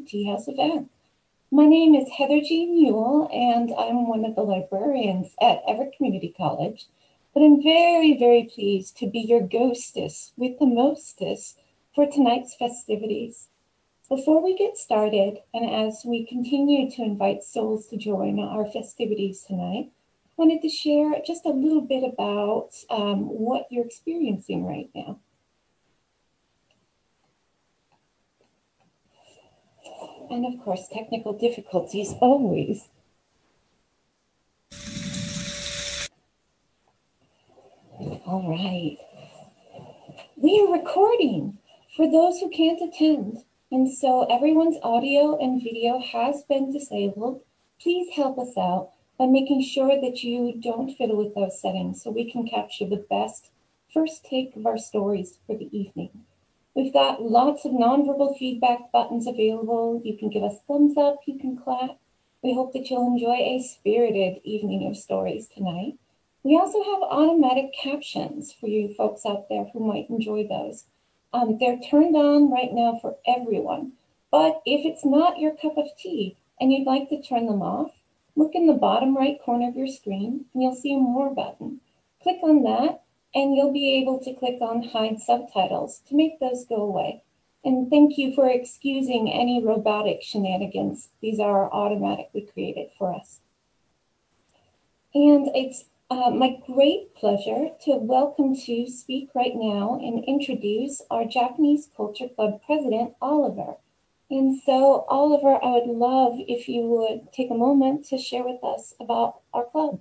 Haunted Tea House event. My name is Heather G. Newell, and I'm one of the librarians at Everett Community College. But I'm very, very pleased to be your ghostess with the mostess for tonight's festivities. Before we get started, and as we continue to invite souls to join our festivities tonight, I wanted to share just a little bit about um, what you're experiencing right now. And of course, technical difficulties always. All right. We are recording for those who can't attend. And so everyone's audio and video has been disabled. Please help us out by making sure that you don't fiddle with those settings so we can capture the best first take of our stories for the evening. We've got lots of nonverbal feedback buttons available. You can give us thumbs up, you can clap. We hope that you'll enjoy a spirited evening of stories tonight. We also have automatic captions for you folks out there who might enjoy those. Um, they're turned on right now for everyone. But if it's not your cup of tea and you'd like to turn them off, Look in the bottom right corner of your screen and you'll see a More button. Click on that and you'll be able to click on Hide Subtitles to make those go away. And thank you for excusing any robotic shenanigans. These are automatically created for us. And it's uh, my great pleasure to welcome to speak right now and introduce our Japanese Culture Club president, Oliver. And so, Oliver, I would love if you would take a moment to share with us about our club.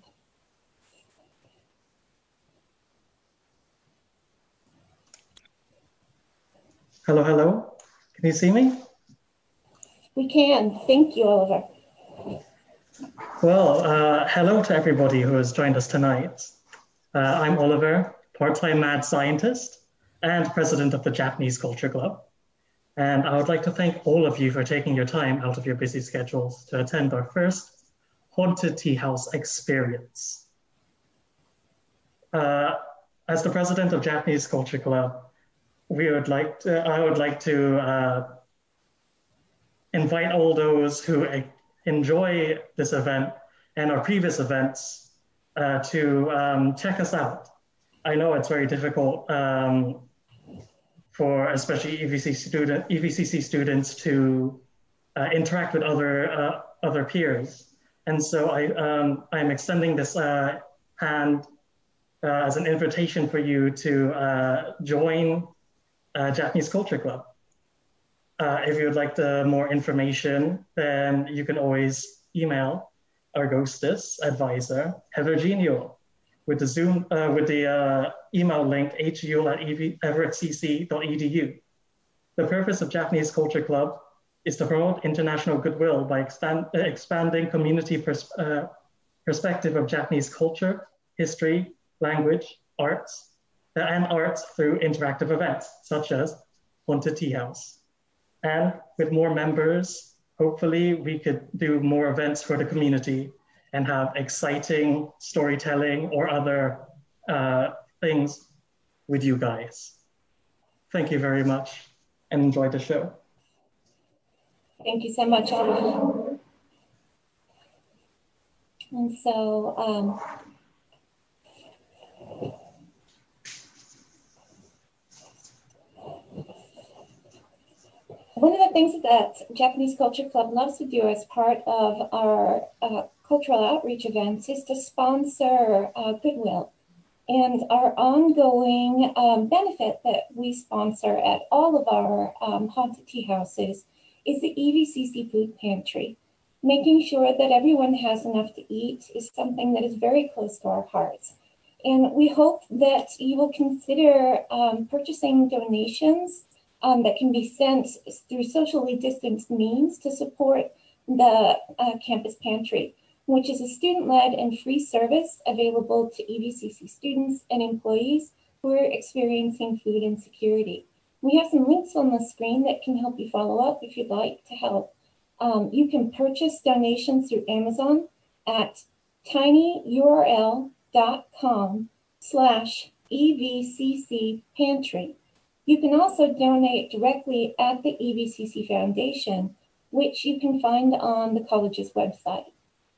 Hello, hello. Can you see me? We can. Thank you, Oliver. Well, uh, hello to everybody who has joined us tonight. Uh, I'm Oliver, part-time mad scientist and president of the Japanese Culture Club. And I would like to thank all of you for taking your time out of your busy schedules to attend our first Haunted Tea House experience. Uh, as the president of Japanese Culture Club, we would like to, I would like to uh, invite all those who enjoy this event and our previous events uh, to um, check us out. I know it's very difficult um, for especially EVC student, EVCC students to uh, interact with other, uh, other peers. And so I, um, I'm extending this uh, hand uh, as an invitation for you to join uh, Japanese Culture Club. if you would like the more information, then you can always email our ghostess advisor, Heather Genio, with the Zoom, uh, with the uh, email link hu at everettcc.edu. The purpose of Japanese Culture Club is to promote international goodwill by expand, uh, expanding community pers uh, perspective of Japanese culture, history, language, arts, uh, and arts through interactive events such as Haunted Tea House. And with more members, hopefully we could do more events for the community and have exciting storytelling or other uh, things with you guys. Thank you very much and enjoy the show. Thank you so much, Oliver. And so, um, the things that Japanese Culture Club loves to do as part of our uh, cultural outreach events is to sponsor uh, Goodwill. And our ongoing um, benefit that we sponsor at all of our um, haunted tea houses is the EVCC Food Pantry. making sure that everyone has enough to eat is something that is very close to our hearts. And we hope that you will consider um, purchasing donations um, that can be sent through socially distanced means to support the uh, campus pantry, which is a student-led and free service available to EVCC students and employees who are experiencing food insecurity. We have some links on the screen that can help you follow up if you'd like to help. Um, you can purchase donations through Amazon at tinyurl.com slash EVCC pantry. You can also donate directly at the EVCC Foundation, which you can find on the college's website.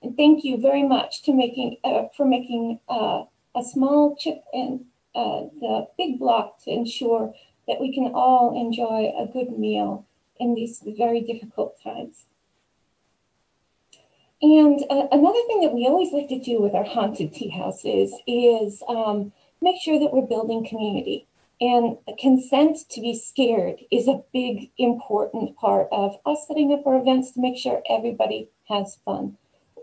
And thank you very much to making uh, for making uh, a small chip in uh, the big block to ensure that we can all enjoy a good meal in these very difficult times. And uh, another thing that we always like to do with our haunted tea houses is um, make sure that we're building community. And consent to be scared is a big, important part of us setting up our events to make sure everybody has fun.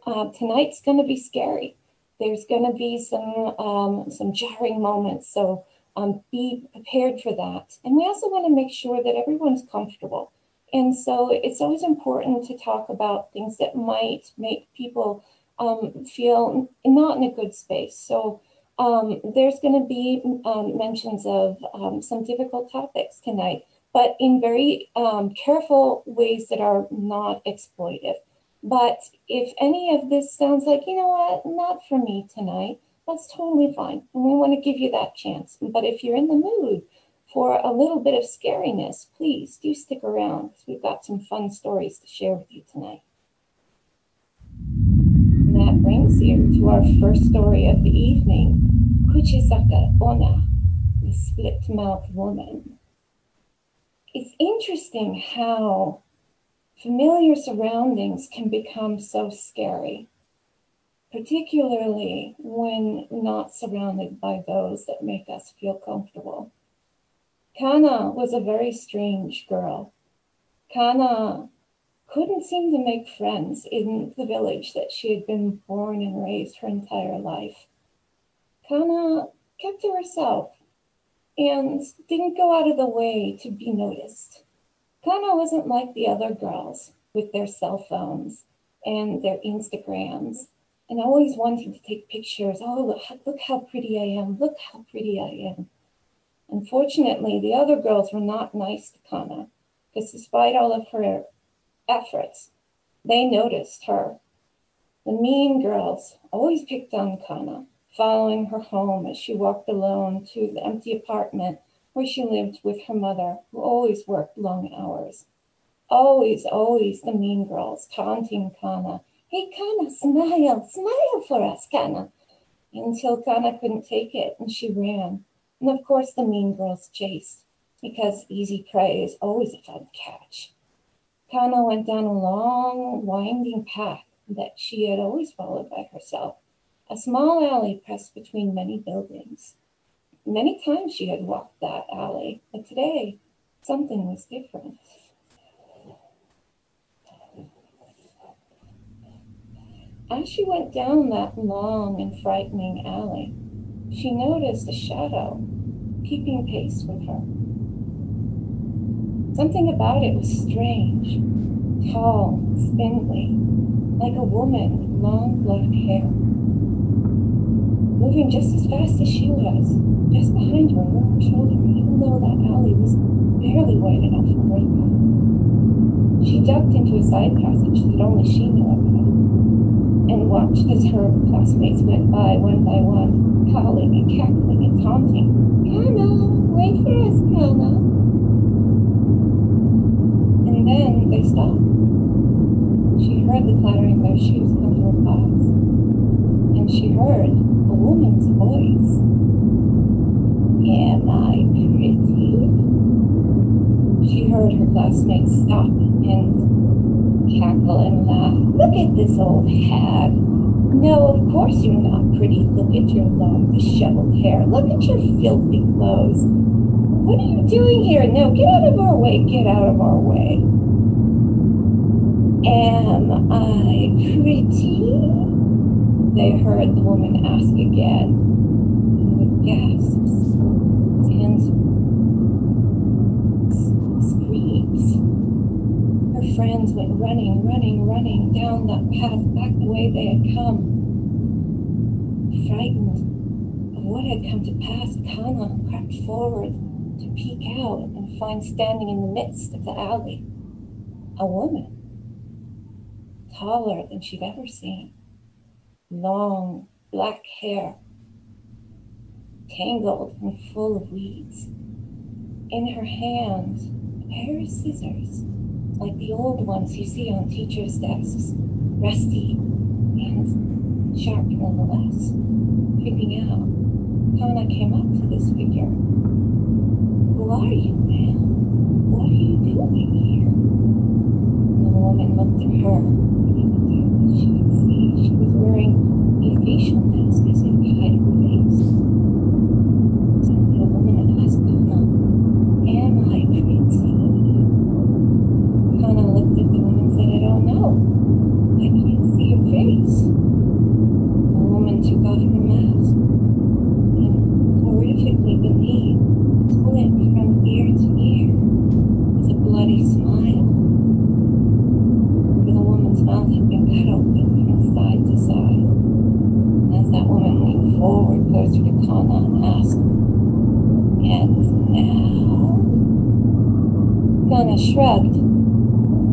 Uh, tonight's going to be scary. There's going to be some um, some jarring moments, so um, be prepared for that. And we also want to make sure that everyone's comfortable. And so it's always important to talk about things that might make people um, feel not in a good space. So um, there's going to be um, mentions of um, some difficult topics tonight, but in very um, careful ways that are not exploitive. But if any of this sounds like, you know what, not for me tonight, that's totally fine. And we want to give you that chance. But if you're in the mood for a little bit of scariness, please do stick around because we've got some fun stories to share with you tonight. Our first story of the evening, Kuchisake Onna, the split mouth woman. It's interesting how familiar surroundings can become so scary, particularly when not surrounded by those that make us feel comfortable. Kana was a very strange girl. Kana couldn't seem to make friends in the village that she had been born and raised her entire life. Kana kept to herself and didn't go out of the way to be noticed. Kana wasn't like the other girls with their cell phones and their Instagrams and always wanting to take pictures. Oh, look, look how pretty I am. Look how pretty I am. Unfortunately, the other girls were not nice to Kana because despite all of her efforts, they noticed her. The mean girls always picked on Kana, following her home as she walked alone to the empty apartment where she lived with her mother, who always worked long hours. Always, always the mean girls taunting Kana. Hey, Kana, smile, smile for us, Kana. Until Kana couldn't take it and she ran. And of course, the mean girls chased because easy prey is always a fun catch. Kana went down a long, winding path that she had always followed by herself, a small alley pressed between many buildings. Many times she had walked that alley, but today something was different. As she went down that long and frightening alley, she noticed a shadow keeping pace with her. Something about it was strange, tall, spindly, like a woman with long black hair. Moving just as fast as she was, just behind her over her shoulder, even though that alley was barely wide enough for her to. She ducked into a side passage that only she knew about and watched as her classmates went by one by one calling and cackling and taunting. Kana, wait for us, Kana. And stopped. She heard the clattering of shoes come to her pause. And she heard a woman's voice. Am I pretty? She heard her classmates stop and cackle and laugh. Look at this old hag. No, of course you're not pretty. Look at your long, disheveled hair. Look at your filthy clothes. What are you doing here? No, get out of our way. Get out of our way. Am I pretty? They heard the woman ask again and with gasps and screams. Her friends went running, running, running down that path back the way they had come. Frightened of what had come to pass, Kana crept forward to peek out and find standing in the midst of the alley a woman, taller than she'd ever seen, long black hair, tangled and full of weeds. In her hand, a pair of scissors, like the old ones you see on teachers' desks, rusty and sharp nonetheless. Creeping out, Kana came up to this figure. Who are you, ma'am? What are you doing here? And the woman looked at her. She could see she was wearing a facial mask as if to hide her face. So the woman asked Kana, Am I pretty? Kana looked at the woman and said, I don't know. I can't see your face. The woman took off her mask and horrifically beneath, split from ear to ear, was a bloody smile. For the woman's mouth had been cut open from side to side. As that woman leaned forward closer to Kana and asked, And now? Kana shrugged.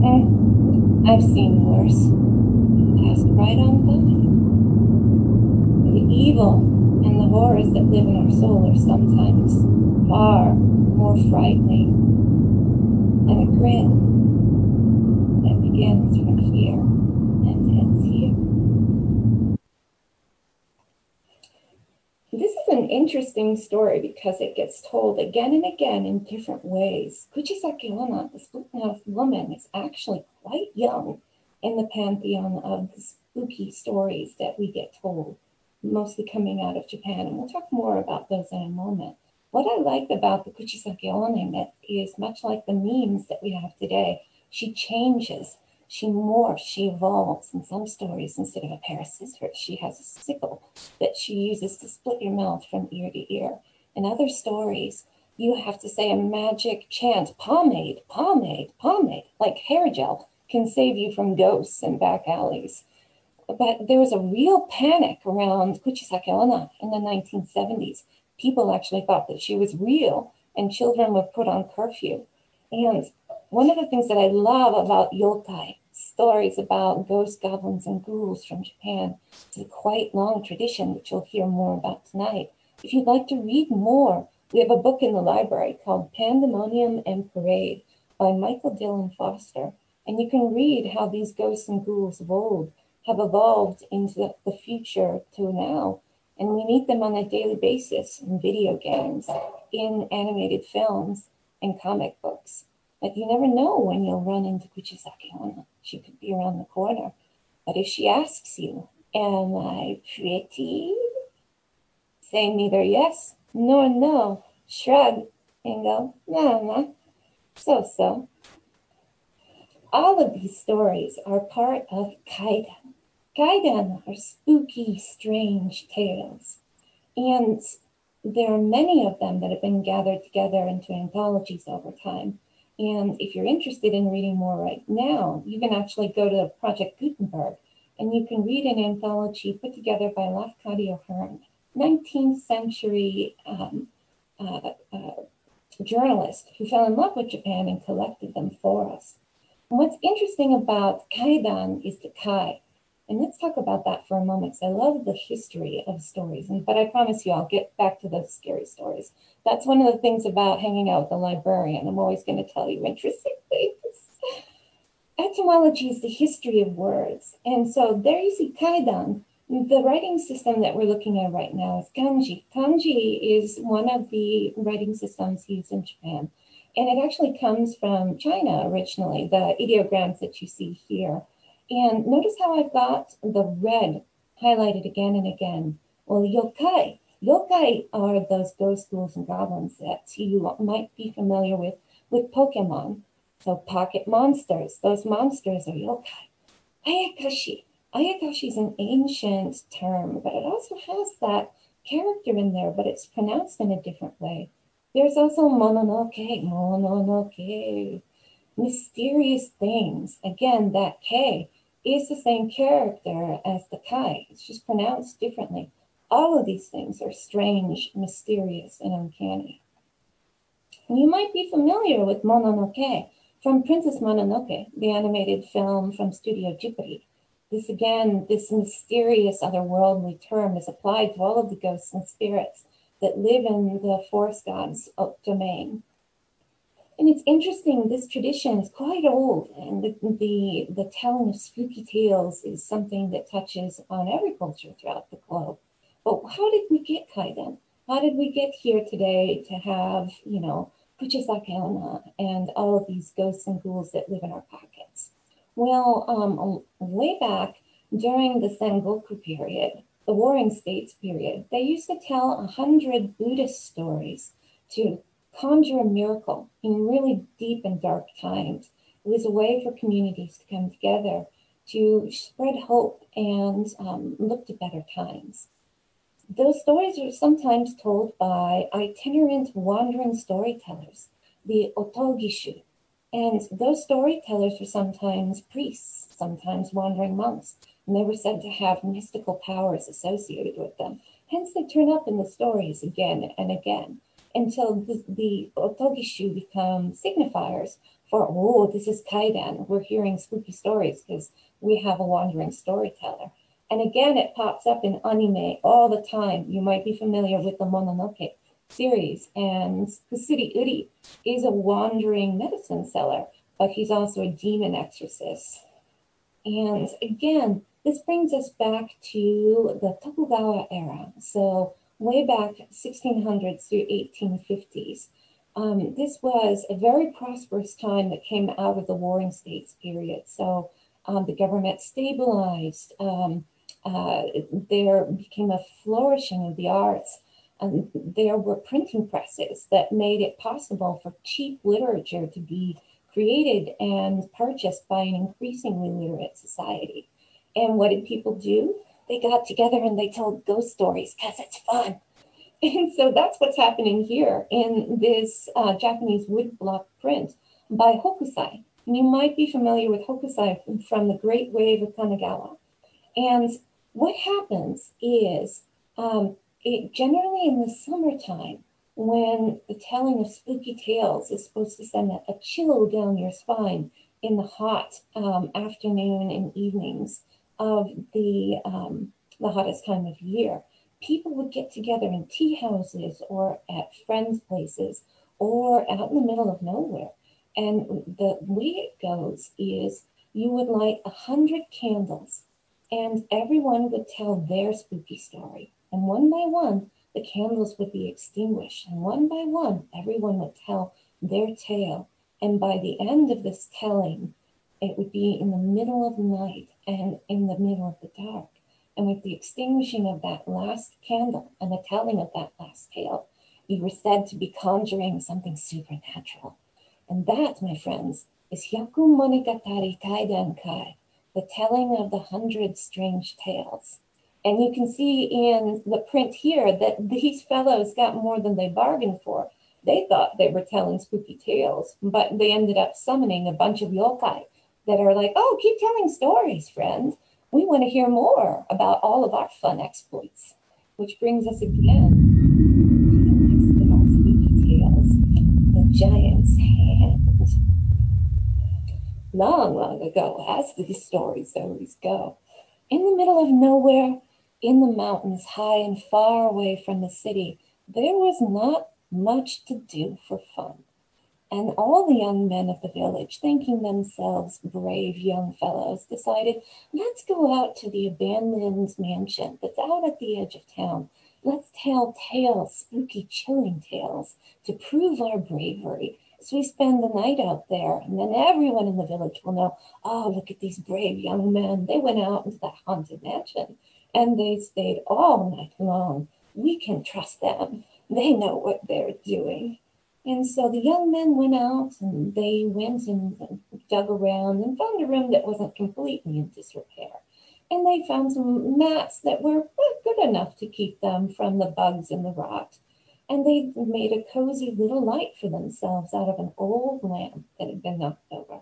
Eh, I've seen worse. And passed right on by. The evil and the horrors that live in our soul are sometimes far more frightening than a grin that begins from here and ends here. This is an interesting story because it gets told again and again in different ways. Kuchisake Onna, the split-mouthed woman, is actually quite young in the pantheon of the spooky stories that we get told, mostly coming out of Japan. And we'll talk more about those in a moment. What I like about the Kuchisake Onna is much like the memes that we have today, she changes, she morphs, she evolves. In some stories, instead of a pair of scissors, she has a sickle that she uses to split your mouth from ear to ear. In other stories, you have to say a magic chant, pomade, pomade, pomade, like hair gel can save you from ghosts and back alleys. But there was a real panic around Kuchisake Onna in the 1970s. People actually thought that she was real, and children were put on curfew. And one of the things that I love about yokai stories about ghosts, goblins, and ghouls from Japan is a quite long tradition, which you'll hear more about tonight. If you'd like to read more, we have a book in the library called Pandemonium and Parade by Michael Dylan Foster. And you can read how these ghosts and ghouls of old have evolved into the future to now. And we meet them on a daily basis in video games, in animated films, and comic books. But you never know when you'll run into Kuchisake Onna. She could be around the corner. But if she asks you, Am I pretty? Say neither yes nor no. Shrug and go, No, no. So so. All of these stories are part of Kaidan. Kaidan are spooky, strange tales. And there are many of them that have been gathered together into anthologies over time. And if you're interested in reading more right now, you can actually go to Project Gutenberg and you can read an anthology put together by Lafcadio Hearn, 19th century um, uh, uh, journalist who fell in love with Japan and collected them for us. And what's interesting about Kaidan is the Kai. And let's talk about that for a moment because I love the history of stories. And, but I promise you, I'll get back to those scary stories. That's one of the things about hanging out with a librarian. I'm always going to tell you interesting things. Etymology is the history of words. And so there you see Kaidan. The writing system that we're looking at right now is kanji. Kanji is one of the writing systems used in Japan. And it actually comes from China originally, the ideograms that you see here. And notice how I've got the red highlighted again and again. Well, yokai. Yokai are those ghost ghouls and goblins that you might be familiar with with Pokemon. So pocket monsters, those monsters are yokai. Ayakashi. Ayakashi is an ancient term, but it also has that character in there, but it's pronounced in a different way. There's also mononoke, mononoke, mysterious things. Again, that K is the same character as the Kai. It's just pronounced differently. All of these things are strange, mysterious, and uncanny. You might be familiar with Mononoke from Princess Mononoke, the animated film from Studio Ghibli. This again, this mysterious otherworldly term is applied to all of the ghosts and spirits that live in the forest god's domain. And it's interesting, this tradition is quite old, and the, the, the telling of spooky tales is something that touches on every culture throughout the globe. But how did we get Kaidan? How did we get here today to have, you know, Kuchisake and all of these ghosts and ghouls that live in our pockets? Well, um, way back during the Sengoku period, the Warring States period, they used to tell a hundred Buddhist stories to conjure a miracle in really deep and dark times. It was a way for communities to come together to spread hope and um, look to better times. Those stories are sometimes told by itinerant wandering storytellers, the otogishu. And those storytellers were sometimes priests, sometimes wandering monks, and they were said to have mystical powers associated with them. Hence, they turn up in the stories again and again until the, the otogishu become signifiers for, oh, this is Kaidan. We're hearing spooky stories because we have a wandering storyteller. And again, it pops up in anime all the time. You might be familiar with the Mononoke series. And Kusuri Uri is a wandering medicine seller, but he's also a demon exorcist. And again, this brings us back to the Tokugawa era. So way back 1600s through 1850s. Um, this was a very prosperous time that came out of the Warring States period. So um, the government stabilized. Um, uh, there became a flourishing of the arts. And there were printing presses that made it possible for cheap literature to be created and purchased by an increasingly literate society. And what did people do? They got together and they told ghost stories because it's fun. And so that's what's happening here in this uh, Japanese woodblock print by Hokusai. And you might be familiar with Hokusai from the Great Wave of Kanagawa. And what happens is um, it generally in the summertime, when the telling of spooky tales is supposed to send a, a chill down your spine in the hot um, afternoon and evenings of the um, the hottest time of year, people would get together in tea houses or at friends' places or out in the middle of nowhere. And the way it goes is you would light a hundred candles and everyone would tell their spooky story. And one by one, the candles would be extinguished. And one by one, everyone would tell their tale. And by the end of this telling, it would be in the middle of the night and in the middle of the dark. And with the extinguishing of that last candle and the telling of that last tale, you were said to be conjuring something supernatural. And that, my friends, is Hyaku Monogatari Kaidan the telling of the hundred strange tales. And you can see in the print here that these fellows got more than they bargained for. They thought they were telling spooky tales, but they ended up summoning a bunch of yokai that are like, oh, keep telling stories, friends. We want to hear more about all of our fun exploits. Which brings us again to the next tales, the giant's hand long, long ago, as these stories always go, in the middle of nowhere, in the mountains, high and far away from the city, there was not much to do for fun. And all the young men of the village, thinking themselves brave young fellows, decided, let's go out to the abandoned mansion that's out at the edge of town. Let's tell tales, spooky, chilling tales, to prove our bravery so we spend the night out there, and then everyone in the village will know, oh, look at these brave young men. They went out into that haunted mansion and they stayed all night long. We can trust them. They know what they're doing. And so the young men went out and they went and dug around and found a room that wasn't completely in disrepair. And they found some mats that were good enough to keep them from the bugs and the rot. And they made a cozy little light for themselves out of an old lamp that had been knocked over.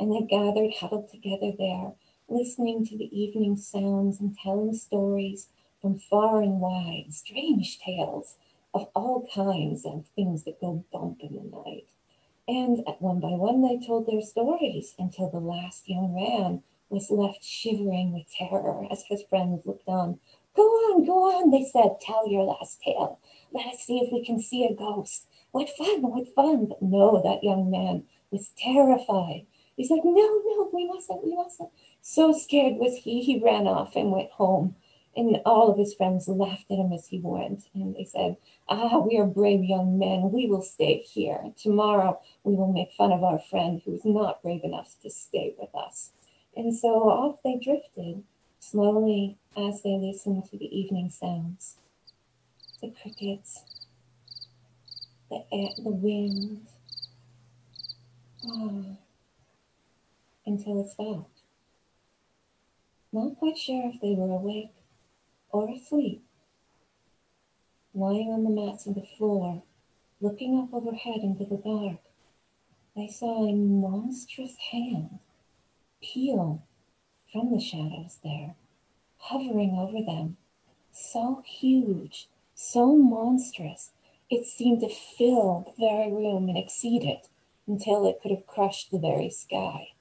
And they gathered, huddled together there, listening to the evening sounds and telling stories from far and wide, strange tales of all kinds of things that go bump in the night. And one by one, they told their stories until the last young man was left shivering with terror as his friends looked on. Go on, go on, they said, tell your last tale. Let us see if we can see a ghost. What fun, what fun. But no, that young man was terrified. He's like, no, no, we mustn't, we mustn't. So scared was he, he ran off and went home. And all of his friends laughed at him as he went. And they said, Ah, we are brave young men. We will stay here. Tomorrow we will make fun of our friend who is not brave enough to stay with us. And so off they drifted, slowly as they listened to the evening sounds the crickets, the, air, the wind, oh, until it stopped. Not quite sure if they were awake or asleep, lying on the mats on the floor, looking up overhead into the dark, they saw a monstrous hand peel from the shadows there, hovering over them, so huge, so monstrous, it seemed to fill the very room and exceed it until it could have crushed the very sky.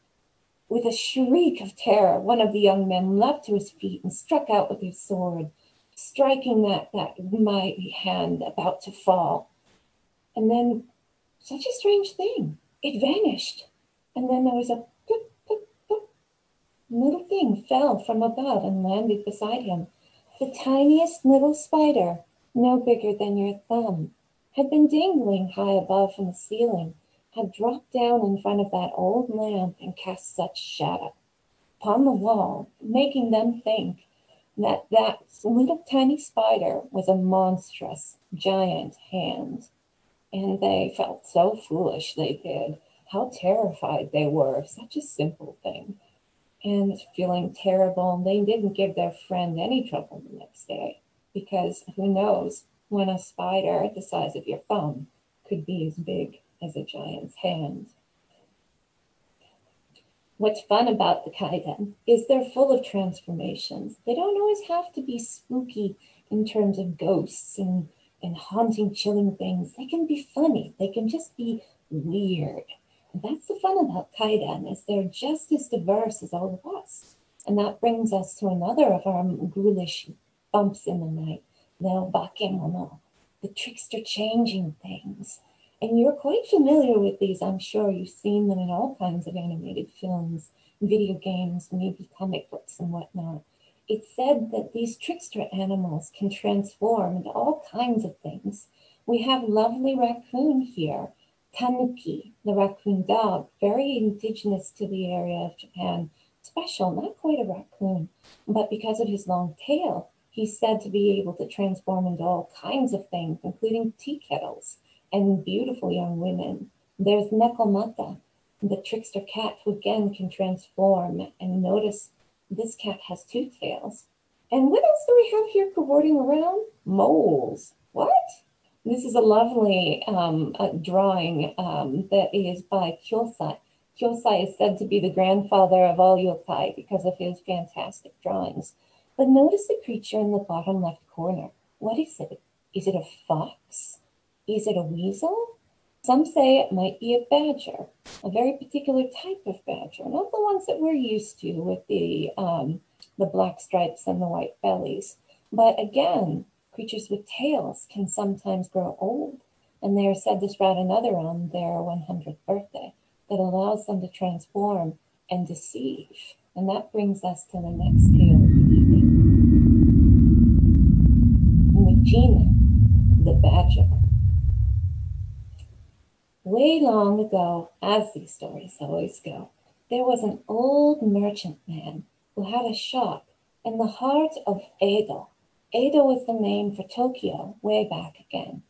With a shriek of terror, one of the young men leapt to his feet and struck out with his sword, striking that, that mighty hand about to fall. And then, such a strange thing, it vanished. And then there was a boop, boop, boop. Little thing fell from above and landed beside him. The tiniest little spider, no bigger than your thumb, had been dangling high above from the ceiling had dropped down in front of that old lamp and cast such shadow upon the wall, making them think that that little tiny spider was a monstrous giant hand. And they felt so foolish, they did. How terrified they were of such a simple thing. And feeling terrible, they didn't give their friend any trouble the next day because who knows when a spider the size of your thumb could be as big as a giant's hand. What's fun about the kaidan is they're full of transformations. They don't always have to be spooky in terms of ghosts and, and haunting, chilling things. They can be funny. They can just be weird. And that's the fun about kaidan is they're just as diverse as all of us. And that brings us to another of our ghoulish bumps in the night, bakemono, the trickster changing things. And you're quite familiar with these, I'm sure. You've seen them in all kinds of animated films, video games, maybe comic books and whatnot. It's said that these trickster animals can transform into all kinds of things. We have lovely raccoon here, Tanuki, the raccoon dog, very indigenous to the area of Japan. Special, not quite a raccoon, but because of his long tail, he's said to be able to transform into all kinds of things, including tea kettles and beautiful young women. There's Nekomata, the trickster cat who again can transform. And notice this cat has two tails. And what else do we have here cavorting around? Moles. What? This is a lovely um, drawing um, that is by Kyosai. Kyosai is said to be the grandfather of all yokai because of his fantastic drawings. But notice the creature in the bottom left corner. What is it? Is it a fox? Is it a weasel? Some say it might be a badger, a very particular type of badger, not the ones that we're used to with the um, the black stripes and the white bellies. But again, creatures with tails can sometimes grow old, and they are said to sprout another on their 100th birthday that allows them to transform and deceive. And that brings us to the next tale of the evening. Mujina, the badger. Way long ago, as these stories always go, there was an old merchant man who had a shop in the heart of Edo. Edo was the name for Tokyo way back again.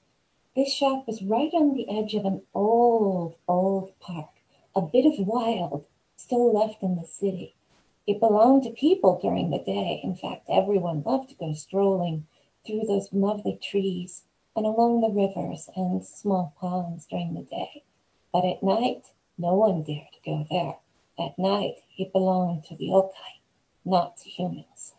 This shop was right on the edge of an old, old park, a bit of wild still left in the city. It belonged to people during the day. In fact, everyone loved to go strolling through those lovely trees and along the rivers and small ponds during the day. But at night, no one dared to go there. At night, it belonged to the yokai, not to humans.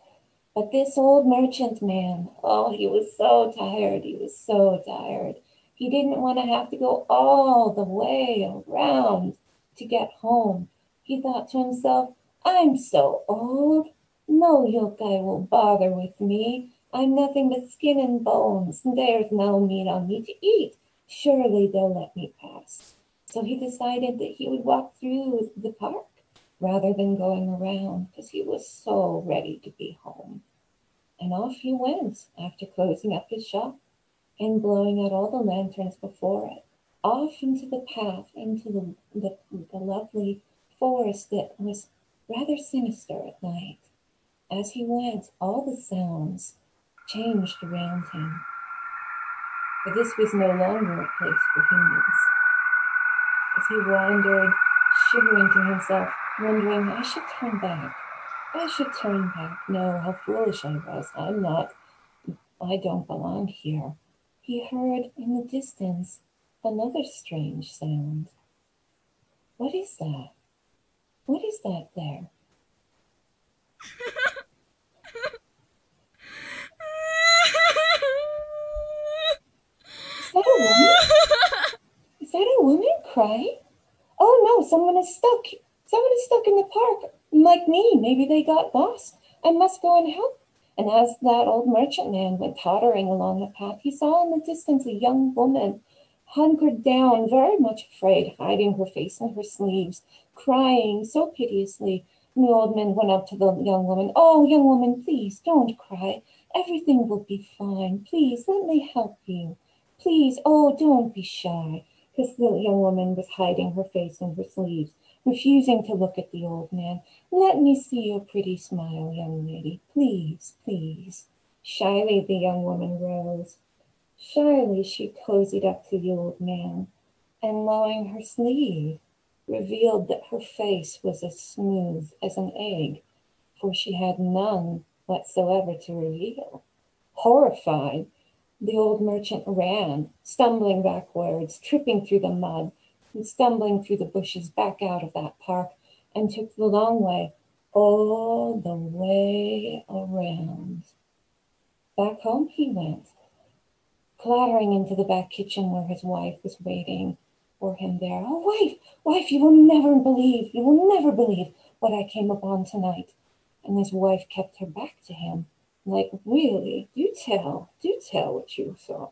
But this old merchant man, oh, he was so tired. He was so tired. He didn't want to have to go all the way around to get home. He thought to himself, I'm so old. No yokai will bother with me. I'm nothing but skin and bones, and there's no meat on me to eat. Surely they'll let me pass. So he decided that he would walk through the park rather than going around because he was so ready to be home. And off he went after closing up his shop and blowing out all the lanterns before it, off into the path, into the, the, the lovely forest that was rather sinister at night. As he went, all the sounds changed around him. But this was no longer a place for humans. As he wandered, shivering to himself, wondering, I should turn back. I should turn back. No, how foolish I was. I'm not, I don't belong here. He heard in the distance another strange sound. What is that? What is that there? that a woman? Is that a woman crying? Oh no, someone is stuck. Someone is stuck in the park, like me. Maybe they got lost. I must go and help. And as that old merchant man went tottering along the path, he saw in the distance a young woman hunkered down, very much afraid, hiding her face in her sleeves, crying so piteously. And the old man went up to the young woman. Oh, young woman, please don't cry. Everything will be fine. Please let me help you. Please, oh, don't be shy. Because the young woman was hiding her face in her sleeves, refusing to look at the old man. Let me see your pretty smile, young lady. Please, please. Shyly, the young woman rose. Shyly, she cozied up to the old man, and lowering her sleeve, revealed that her face was as smooth as an egg, for she had none whatsoever to reveal. Horrified, the old merchant ran, stumbling backwards, tripping through the mud, and stumbling through the bushes back out of that park, and took the long way, all the way around. Back home he went, clattering into the back kitchen where his wife was waiting for him there. Oh, wife, wife, you will never believe, you will never believe what I came upon tonight. And his wife kept her back to him, like, really, do tell, do tell what you saw.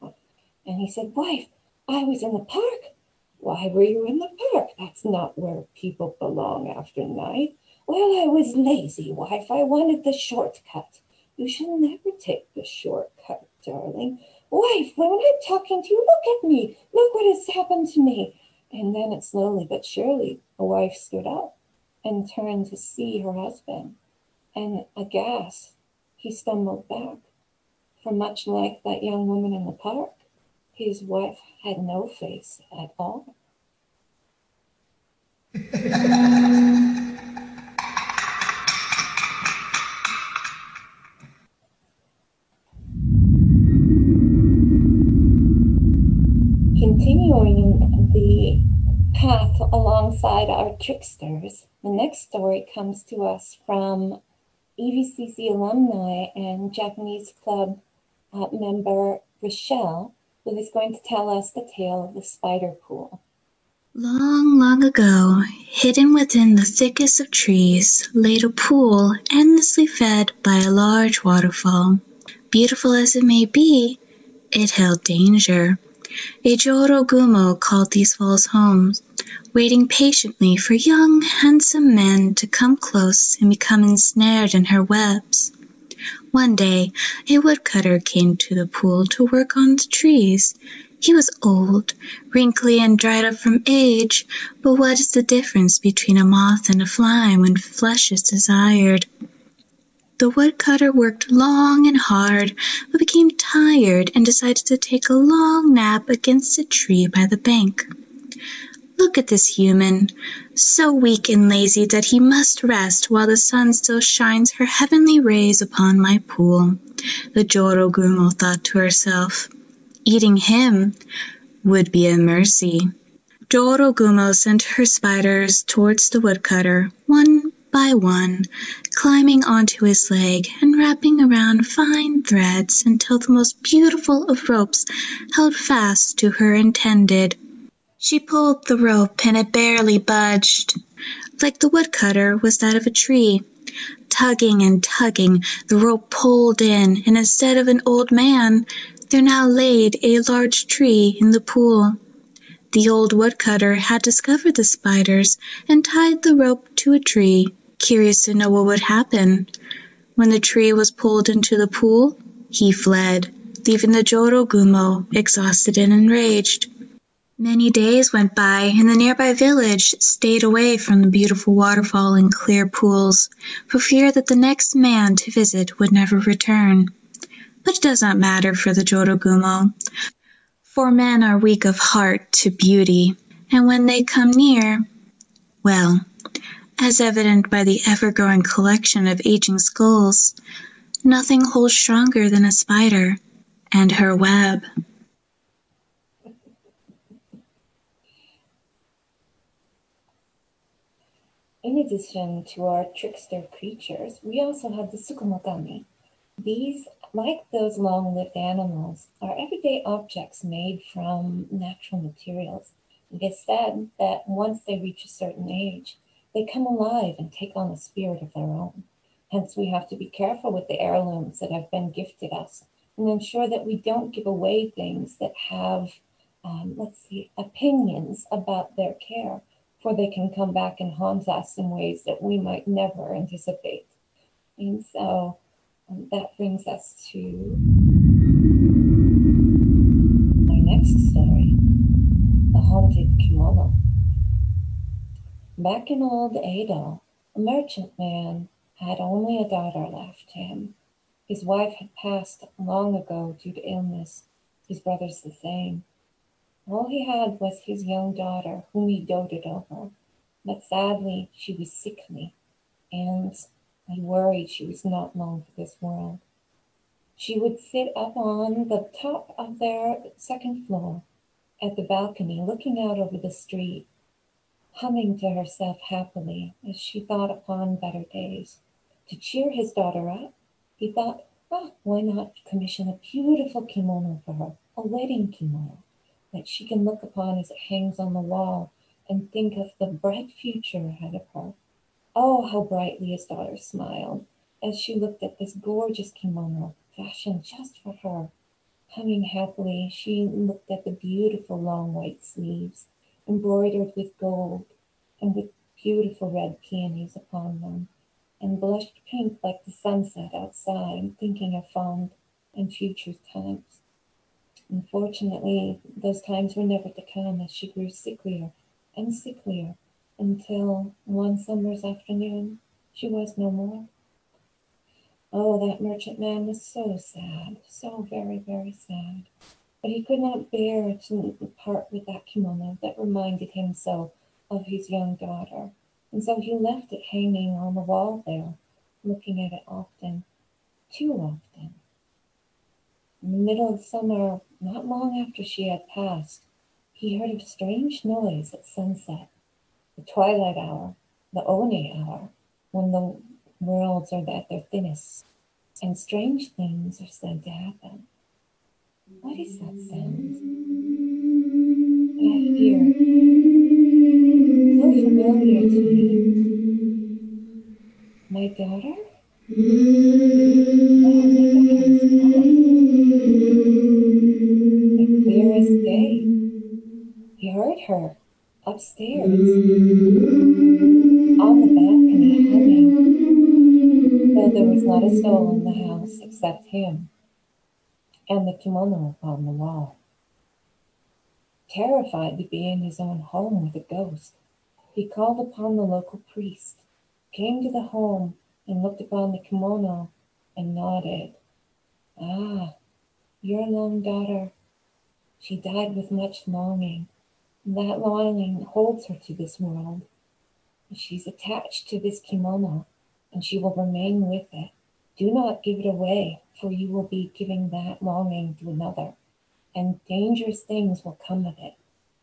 And he said, wife, I was in the park. Why were you in the park? That's not where people belong after night. Well, I was lazy, wife. I wanted the shortcut. You should never take the shortcut, darling. Wife, when I'm talking to you, look at me. Look what has happened to me. And then it slowly but surely, the wife stood up and turned to see her husband. And aghast, he stumbled back. For much like that young woman in the park, his wife had no face at all. Continuing the path alongside our tricksters, the next story comes to us from EVCC alumni and Japanese club uh, member Rochelle, who is going to tell us the tale of the spider pool. Long, long ago, hidden within the thickest of trees, laid a pool endlessly fed by a large waterfall. Beautiful as it may be, it held danger. A Jorogumo called these falls homes, waiting patiently for young, handsome men to come close and become ensnared in her webs. One day, a woodcutter came to the pool to work on the trees. He was old, wrinkly, and dried up from age, but what is the difference between a moth and a fly when flesh is desired? The woodcutter worked long and hard, but became tired and decided to take a long nap against a tree by the bank. Look at this human, so weak and lazy that he must rest while the sun still shines her heavenly rays upon my pool, the Jorogumo thought to herself. Eating him would be a mercy. Jorogumo sent her spiders towards the woodcutter, one by one, climbing onto his leg and wrapping around fine threads until the most beautiful of ropes held fast to her intended she pulled the rope and it barely budged. Like the woodcutter was that of a tree. Tugging and tugging, the rope pulled in, and instead of an old man, there now laid a large tree in the pool. The old woodcutter had discovered the spiders and tied the rope to a tree, curious to know what would happen. When the tree was pulled into the pool, he fled, leaving the Jorogumo exhausted and enraged. Many days went by, and the nearby village stayed away from the beautiful waterfall and clear pools, for fear that the next man to visit would never return. But it does not matter for the Jorogumo, for men are weak of heart to beauty, and when they come near, well, as evident by the ever growing collection of aging skulls, nothing holds stronger than a spider and her web. In addition to our trickster creatures, we also have the Tsukumogami. These, like those long lived animals, are everyday objects made from natural materials. It is said that once they reach a certain age, they come alive and take on a spirit of their own. Hence, we have to be careful with the heirlooms that have been gifted us and ensure that we don't give away things that have, um, let's see, opinions about their care for they can come back and haunt us in ways that we might never anticipate. And so um, that brings us to my next story The Haunted Kimono. Back in old Edo, a merchant man had only a daughter left to him. His wife had passed long ago due to illness, his brother's the same. All he had was his young daughter, whom he doted over. But sadly, she was sickly, and I worried she was not long for this world. She would sit up on the top of their second floor at the balcony, looking out over the street, humming to herself happily as she thought upon better days. To cheer his daughter up, he thought, oh, why not commission a beautiful kimono for her, a wedding kimono? That she can look upon as it hangs on the wall and think of the bright future ahead of her. Oh, how brightly his daughter smiled as she looked at this gorgeous kimono fashioned just for her. Humming happily, she looked at the beautiful long white sleeves, embroidered with gold and with beautiful red peonies upon them, and blushed pink like the sunset outside, thinking of fond and future times. Unfortunately, those times were never to come as she grew sicklier and sicklier until one summer's afternoon she was no more. Oh, that merchant man was so sad, so very, very sad. But he could not bear to part with that kimono that reminded him so of his young daughter. And so he left it hanging on the wall there, looking at it often, too often. In the middle of summer, not long after she had passed, he heard a strange noise at sunset, the twilight hour, the Oni hour, when the worlds are at their thinnest, and strange things are said to happen. What is that sound? That I hear so familiar to me. My daughter? Upstairs on the balcony humming, though there was not a soul in the house except him and the kimono upon the wall. Terrified to be in his own home with a ghost, he called upon the local priest, came to the home, and looked upon the kimono and nodded. Ah, your long daughter, she died with much longing. That longing holds her to this world. She's attached to this kimono and she will remain with it. Do not give it away, for you will be giving that longing to another, and dangerous things will come of it.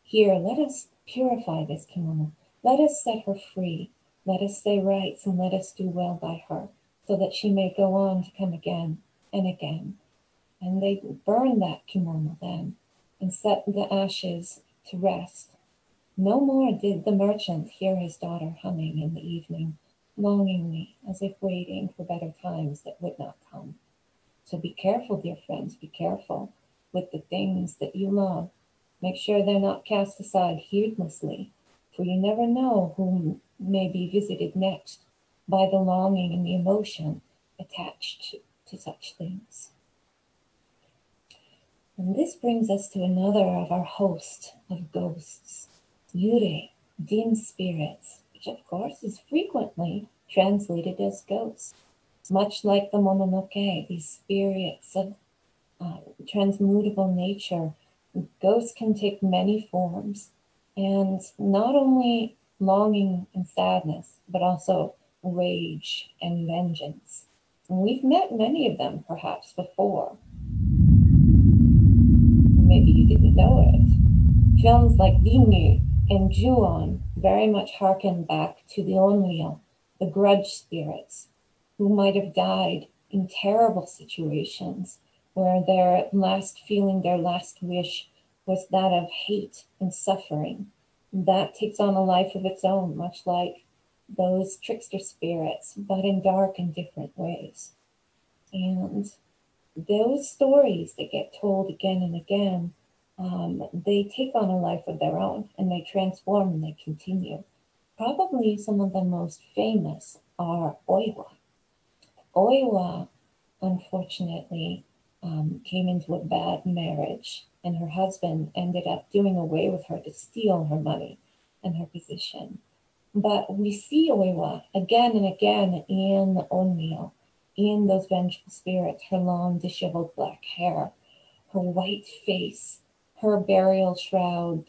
Here, let us purify this kimono. Let us set her free. Let us say rights and let us do well by her, so that she may go on to come again and again. And they burned that kimono then and set the ashes to rest. No more did the merchant hear his daughter humming in the evening longingly, as if waiting for better times that would not come. So be careful, dear friends, be careful with the things that you love. Make sure they're not cast aside heedlessly, for you never know whom may be visited next by the longing and the emotion attached to, such things. And this brings us to another of our host of ghosts, Yurei, dim spirits which of course is frequently translated as ghosts. Much like the Mononoke, these spirits of uh, transmutable nature, ghosts can take many forms, and not only longing and sadness, but also rage and vengeance. And we've met many of them perhaps before. Maybe you didn't know it. Films like Ringu and Ju-on very much harken back to the Onryo, the grudge spirits, who might have died in terrible situations where their last feeling, their last wish was that of hate and suffering. That takes on a life of its own, much like those trickster spirits, but in dark and different ways. And those stories that get told again and again um, they take on a life of their own and they transform and they continue. Probably some of the most famous are Oiwa. Oiwa, unfortunately, um, came into a bad marriage, and her husband ended up doing away with her to steal her money and her position. But we see Oiwa again and again in the Onryo, in those vengeful spirits, her long disheveled black hair, her white face, her burial shroud,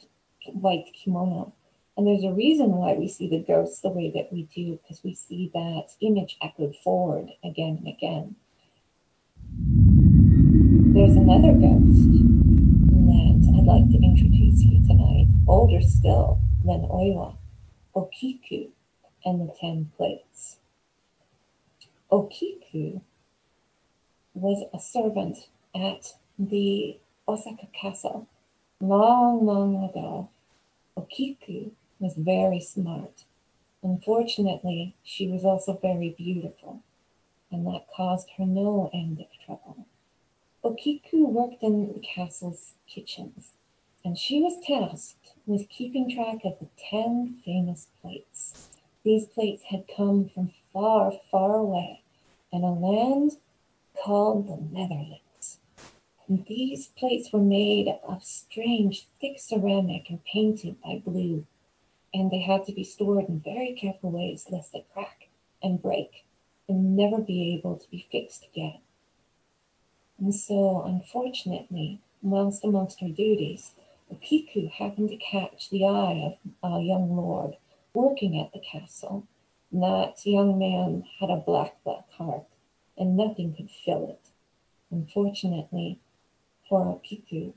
white kimono. And there's a reason why we see the ghosts the way that we do, because we see that image echoed forward again and again. There's another ghost that I'd like to introduce you tonight, older still than Oiwa, Okiku and the Ten Plates. Okiku was a servant at the Osaka Castle Long, long ago, Okiku was very smart. Unfortunately, she was also very beautiful, and that caused her no end of trouble. Okiku worked in the castle's kitchens, and she was tasked with keeping track of the ten famous plates. These plates had come from far, far away in a land called the Netherlands. These plates were made of strange, thick ceramic and painted by blue, and they had to be stored in very careful ways lest they crack and break and never be able to be fixed again. And so, unfortunately, whilst amongst her duties, Okiku happened to catch the eye of a young lord working at the castle. That young man had a black, black heart, and nothing could fill it. Unfortunately, for Kiku.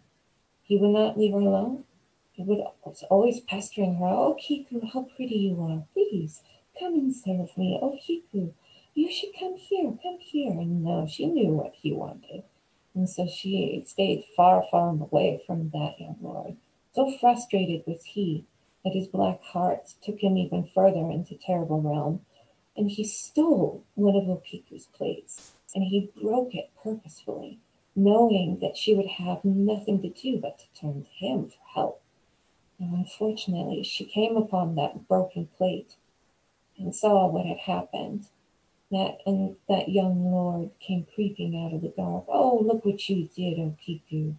He would not leave her alone. He would was always pestering her. Oh, Kiku, how pretty you are. Please come and serve me. Oh, Kiku, you should come here, come here. And no, she knew what he wanted. And so she stayed far, far away from that young lord. So frustrated was he that his black heart took him even further into terrible realm. And he stole one of Okiku's plates, and he broke it purposefully knowing that she would have nothing to do but to turn to him for help. And unfortunately, she came upon that broken plate and saw what had happened. That and that young lord came creeping out of the dark. Oh, look what you did, Okiku.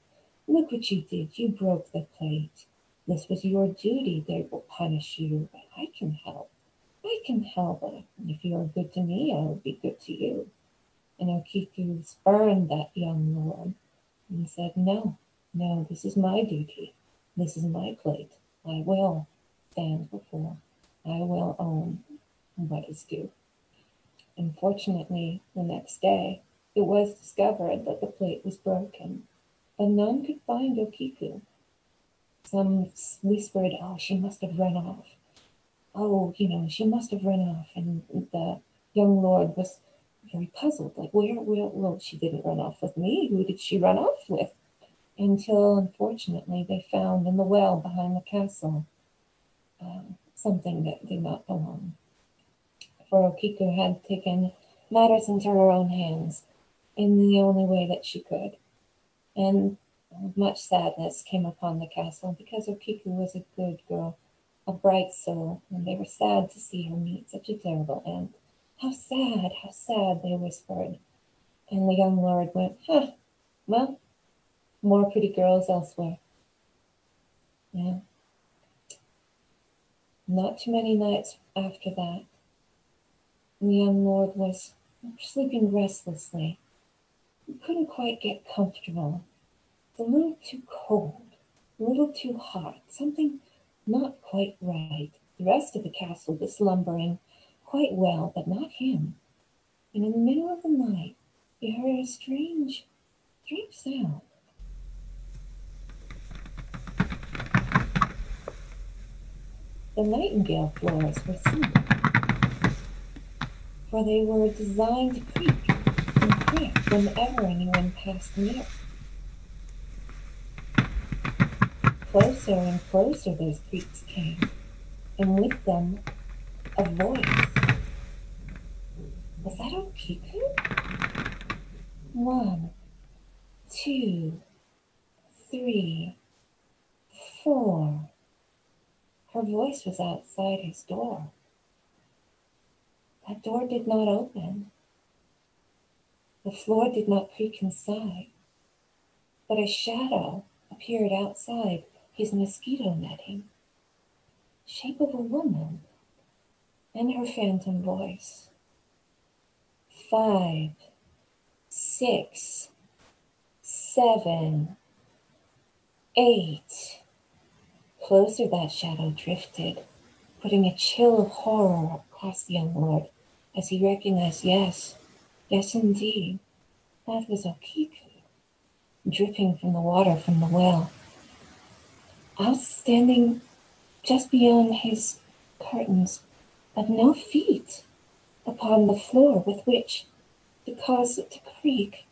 Look what you did. You broke the plate. This was your duty. They will punish you, but I can help. I can help. If you are good to me, I will be good to you and Okiku spurned that young lord and said, No, no, this is my duty. This is my plate. I will stand before. I will own what is due. Unfortunately, the next day, it was discovered that the plate was broken, but none could find Okiku. Some whispered, Oh, she must have run off. Oh, you know, she must have run off. And the young lord was very puzzled, like, where, where, well, she didn't run off with me. Who did she run off with? Until, unfortunately, they found in the well behind the castle um, something that did not belong. For Okiku had taken matters into her own hands in the only way that she could. And much sadness came upon the castle because Okiku was a good girl, a bright soul, and they were sad to see her meet such a terrible end. How sad, how sad, they whispered. And the young lord went, Huh, well, more pretty girls elsewhere. Yeah. Not too many nights after that, the young lord was sleeping restlessly. He couldn't quite get comfortable. It's a little too cold, a little too hot, something not quite right. The rest of the castle was slumbering quite well, but not him. And in the middle of the night, he heard a strange, strange sound. The nightingale floors were sealed, for they were designed to creak and crack whenever anyone passed near. Closer and closer those creaks came, and with them a voice. Was that Okiku? One, two, three, four. Her voice was outside his door. That door did not open. The floor did not creak inside, but a shadow appeared outside his mosquito netting, shape of a woman, and her phantom voice. Five, six, seven, eight. Closer that shadow drifted, putting a chill of horror across the young lord as he recognized, yes, yes indeed, that was Okiku, dripping from the water from the well. Outstanding just beyond his curtains, but no feet upon the floor with which to cause it to creak.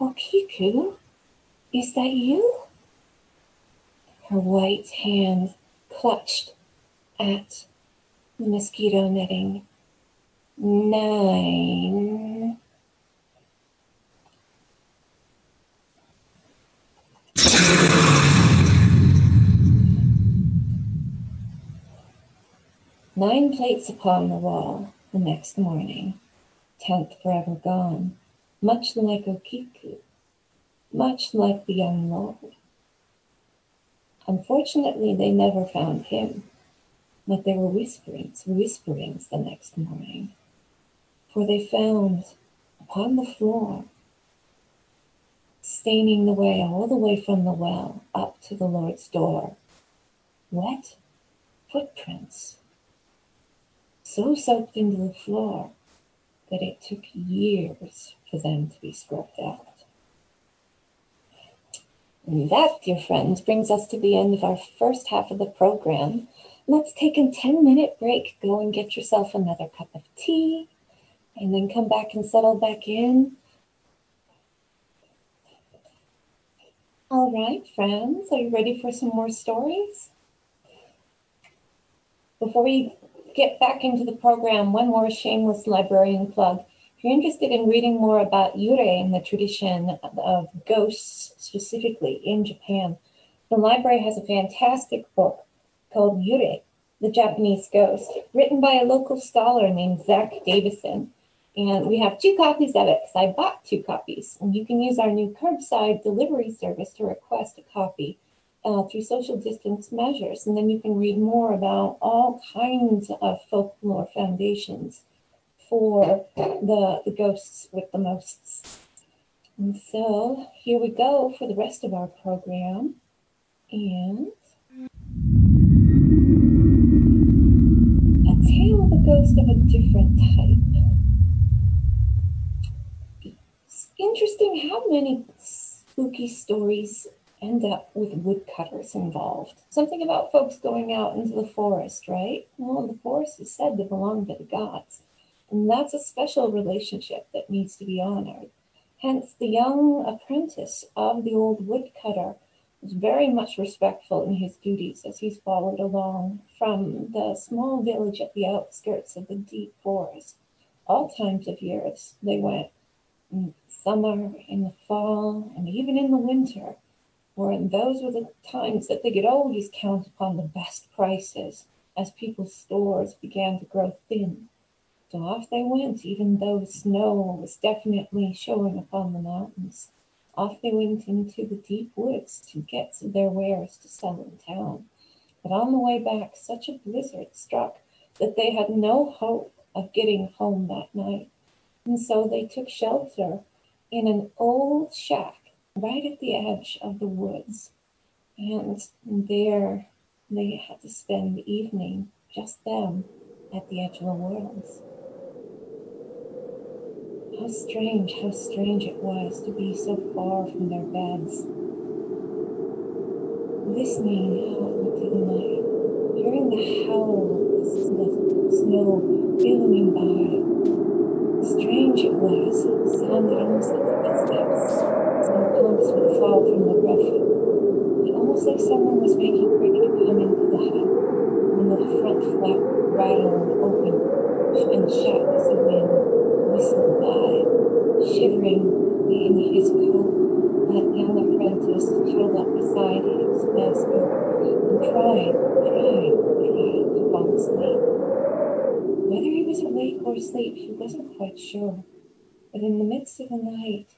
Okiku, is that you? her white hand clutched at the mosquito netting. Nine. Nine plates upon the wall the next morning, tenth forever gone, much like Okiku, much like the young lord. Unfortunately, they never found him, but there were whisperings, whisperings the next morning, for they found upon the floor, staining the way all the way from the well up to the Lord's door, wet footprints, so soaked into the floor that it took years for them to be scrubbed out. And that, dear friends, brings us to the end of our first half of the program. Let's take a 10 minute break. Go and get yourself another cup of tea and then come back and settle back in. All right, friends, are you ready for some more stories? Before we get back into the program, one more shameless librarian plug. If you're interested in reading more about Yurei and the tradition of ghosts specifically in Japan, the library has a fantastic book called Yurei, the Japanese Ghost, written by a local scholar named Zack Davisson. And we have two copies of it because I bought two copies. And you can use our new curbside delivery service to request a copy uh, through social distance measures. And then you can read more about all kinds of folklore foundations for the, the ghosts with the most. And so here we go for the rest of our program. And a tale of a ghost of a different type. It's interesting how many spooky stories end up with woodcutters involved. Something about folks going out into the forest, right? Well, the forest is said to belong to the gods. And that's a special relationship that needs to be honored. Hence, the young apprentice of the old woodcutter was very much respectful in his duties as he's followed along from the small village at the outskirts of the deep forest. All times of years they went in summer, in the fall, and even in the winter. For those were the times that they could always count upon the best prices as people's stores began to grow thin. So off they went, even though snow was definitely showing upon the mountains. Off they went into the deep woods to get their wares to sell in town. But on the way back, such a blizzard struck that they had no hope of getting home that night. And so they took shelter in an old shack right at the edge of the woods. And there they had to spend the evening, just them, at the edge of the world. How strange, how strange it was to be so far from their beds. Listening out into the night, hearing the howl of the snow billowing by. Strange it was, sounded almost like footsteps. Snow clumps would fall from the roof. It almost like someone was making ready to come into the hut when the front flap rattled open and shut as the wind whistled by, shivering in his coat. That young apprentice cuddled up beside his master and tried, tried, tried to fall asleep. Whether he was awake or asleep, he wasn't quite sure. But in the midst of the night,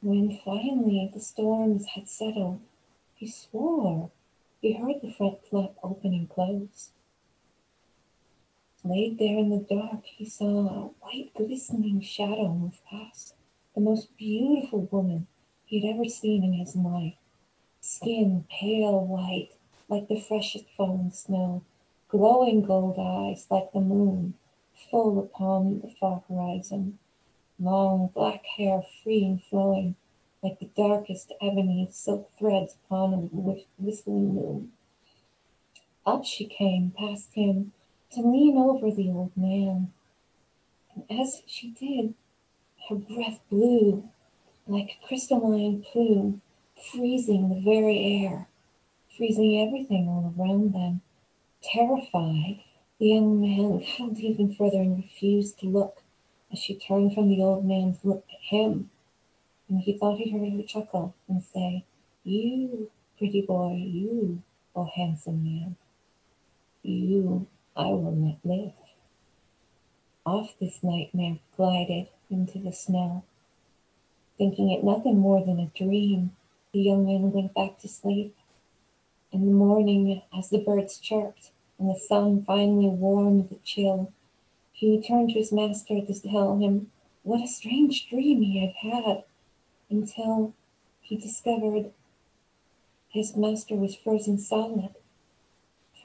when finally the storms had settled, he swore he heard the front flap open and close. Laid there in the dark, he saw a white glistening shadow move past, the most beautiful woman he had ever seen in his life. Skin pale white, like the freshest fallen snow, glowing gold eyes like the moon, full upon the far horizon, long black hair free and flowing, like the darkest ebony silk threads upon a whistling moon. Up she came past him to lean over the old man. And as she did, her breath blew like a crystalline plume, freezing the very air, freezing everything all around them. Terrified, the young man hugged even further and refused to look as she turned from the old man's look at him. And he thought he heard her chuckle and say, You, pretty boy, you, oh handsome man, you I will not live. Off this nightmare glided into the snow. Thinking it nothing more than a dream, the young man went back to sleep. In the morning, as the birds chirped and the sun finally warmed the chill, he returned to his master to tell him what a strange dream he had had until he discovered his master was frozen solid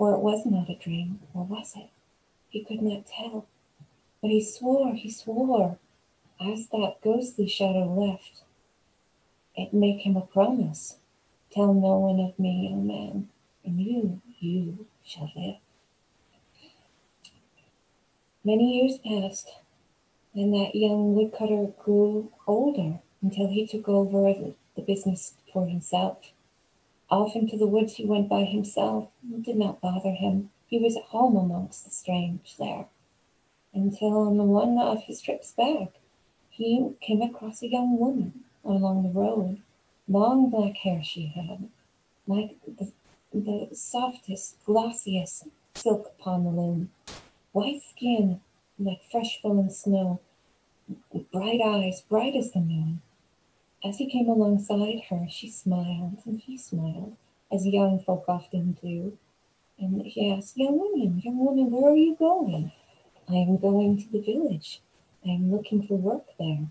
for it was not a dream, or was it? He could not tell. But he swore, he swore, as that ghostly shadow left, it make him a promise. Tell no one of me, young man, and you, you live. Many years passed, and that young woodcutter grew older until he took over the business for himself. Off into the woods he went by himself. It did not bother him. He was at home amongst the strange there. Until on one of his trips back, he came across a young woman along the road. Long black hair she had, like the, the softest, glossiest silk upon the loom. White skin, like fresh fallen snow. Bright eyes, bright as the moon. As he came alongside her, she smiled and he smiled, as young folk often do. And he asked, Young woman, young woman, where are you going? I am going to the village. I am looking for work there.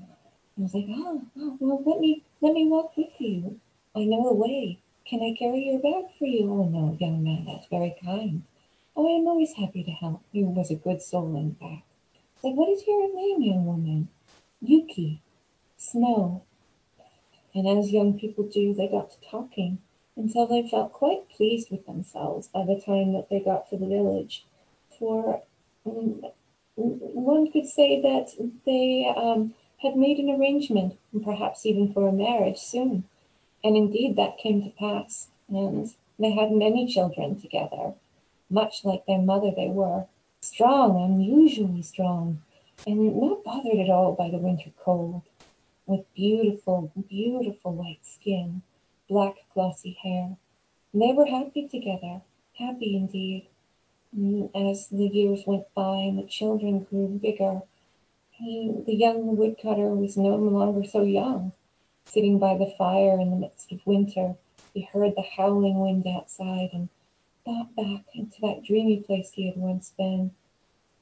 I was like, oh, oh, well, let me let me walk with you. I know a way. Can I carry your bag for you? Oh no, young man, that's very kind. Oh, I am always happy to help. He was a good soul, in fact. Said, what is your name, young woman? Yuki. Snow. And as young people do, they got to talking until they felt quite pleased with themselves by the time that they got to the village. For um, one could say that they um, had made an arrangement, perhaps even for a marriage soon. And indeed, that came to pass. And they had many children together. Much like their mother, they were strong, unusually strong, and not bothered at all by the winter cold, with beautiful, beautiful white skin, black, glossy hair. And they were happy together, happy indeed. And as the years went by and the children grew bigger, he, the young woodcutter was no longer so young. Sitting by the fire in the midst of winter, he heard the howling wind outside and thought back into that dreamy place he had once been.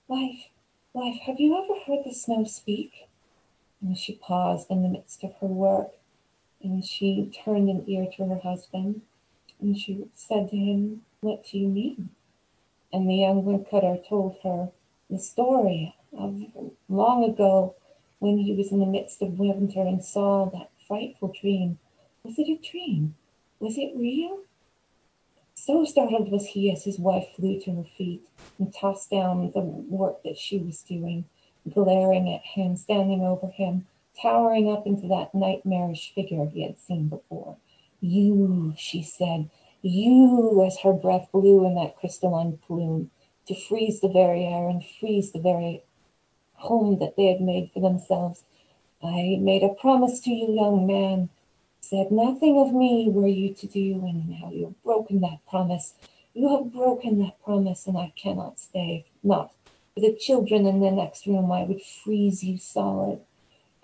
Wife, wife, have you ever heard the snow speak? And she paused in the midst of her work, and she turned an ear to her husband, and she said to him, What do you mean? And the young woodcutter told her the story of long ago when he was in the midst of winter and saw that frightful dream. Was it a dream? Was it real? So startled was he as his wife flew to her feet and tossed down the work that she was doing, glaring at him, standing over him, towering up into that nightmarish figure he had seen before. You, she said, you, as her breath blew in that crystalline plume, to freeze the very air and freeze the very home that they had made for themselves. I made a promise to you, young man, said nothing of me were you to do, and now you have broken that promise. You have broken that promise, and I cannot stay. Not for the children in the next room, I would freeze you solid.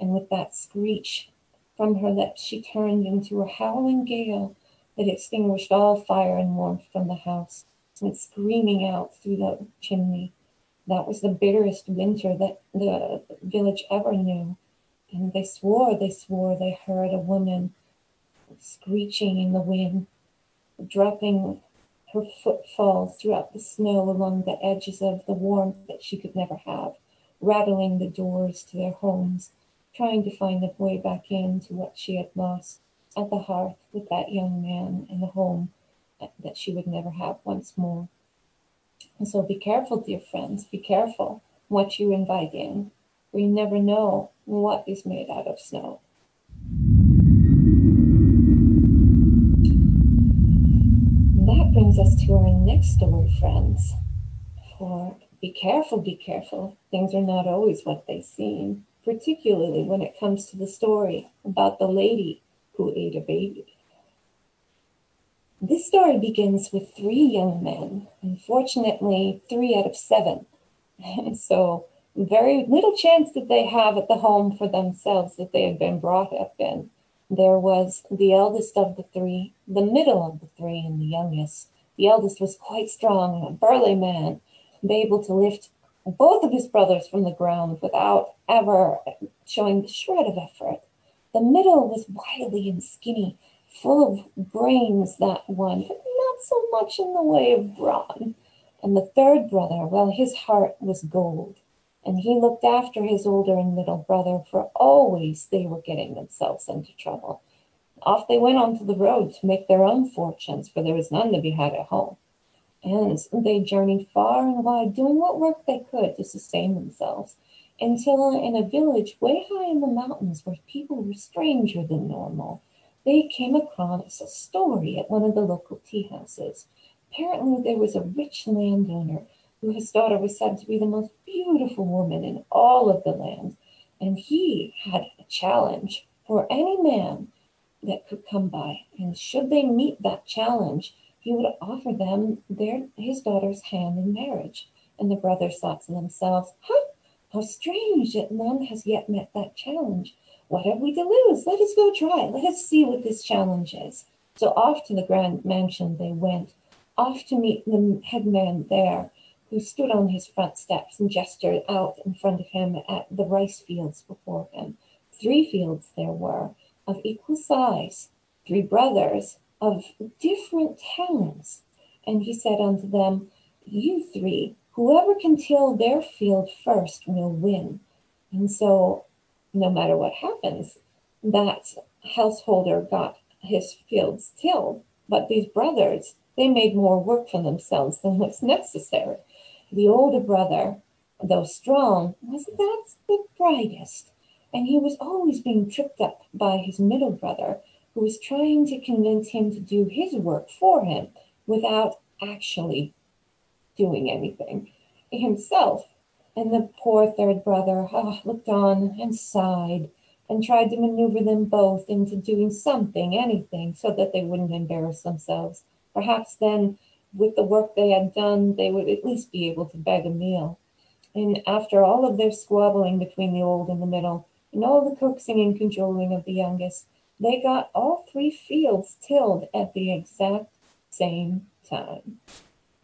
And with that screech from her lips, she turned into a howling gale that extinguished all fire and warmth from the house, went screaming out through the chimney. That was the bitterest winter that the village ever knew. And they swore, they swore they heard a woman screeching in the wind, dropping her footfalls throughout the snow along the edges of the warmth that she could never have, rattling the doors to their homes, trying to find a way back into what she had lost at the hearth with that young man in the home that she would never have once more. And so be careful, dear friends, be careful what you invite in, you never know what is made out of snow. that brings us to our next story, friends. For be careful, be careful. Things are not always what they seem, particularly when it comes to the story about the lady who ate a baby. This story begins with three young men, unfortunately, three out of seven. And so, very little chance that they have at the home for themselves that they had been brought up in. There was the eldest of the three, the middle of the three, and the youngest. The eldest was quite strong, a burly man, able to lift both of his brothers from the ground without ever showing the shred of effort. The middle was wily and skinny, full of brains, that one, but not so much in the way of brawn. And the third brother, well, his heart was gold, and he looked after his older and middle brother, for always they were getting themselves into trouble. Off they went onto the road to make their own fortunes, for there was none to be had at home. And they journeyed far and wide, doing what work they could to sustain themselves until in a village way high in the mountains where people were stranger than normal, they came across a story at one of the local tea houses. Apparently, there was a rich landowner whose daughter was said to be the most beautiful woman in all of the land, and he had a challenge for any man that could come by. And should they meet that challenge, he would offer them their his daughter's hand in marriage. And the brothers thought to themselves, huh, how strange that none has yet met that challenge. What have we to lose? Let us go try. Let us see what this challenge is. So off to the grand mansion they went, off to meet the headman there, who stood on his front steps and gestured out in front of him at the rice fields before him, Three fields there were of equal size, three brothers of different talents. And he said unto them, You three, whoever can till their field first will win. And so, no matter what happens, that householder got his fields tilled. But these brothers, they made more work for themselves than was necessary. The older brother, though strong, was not the brightest, and he was always being tripped up by his middle brother, who was trying to convince him to do his work for him without actually doing anything himself. And the poor third brother oh, looked on and sighed and tried to maneuver them both into doing something, anything, so that they wouldn't embarrass themselves. Perhaps then, with the work they had done, they would at least be able to beg a meal. And after all of their squabbling between the old and the middle, and all the coaxing and cajoling of the youngest, they got all three fields tilled at the exact same time.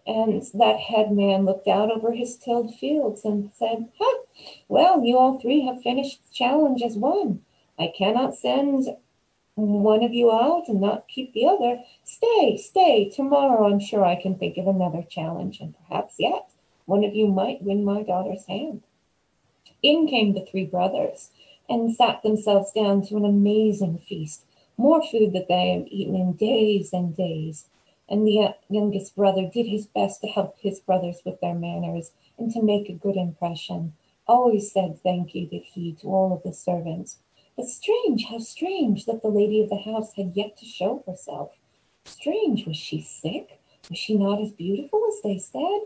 And that head man looked out over his tilled fields and said, huh, Well, you all three have finished the challenge as one. I cannot send one of you out and not keep the other. Stay, stay. Tomorrow I'm sure I can think of another challenge, and perhaps yet one of you might win my daughter's hand. In came the three brothers and sat themselves down to an amazing feast, more food than they had eaten in days and days. And the youngest brother did his best to help his brothers with their manners and to make a good impression. Always said thank you, did he, to all of the servants. But strange, how strange that the lady of the house had yet to show herself. Strange, was she sick? Was she not as beautiful as they said?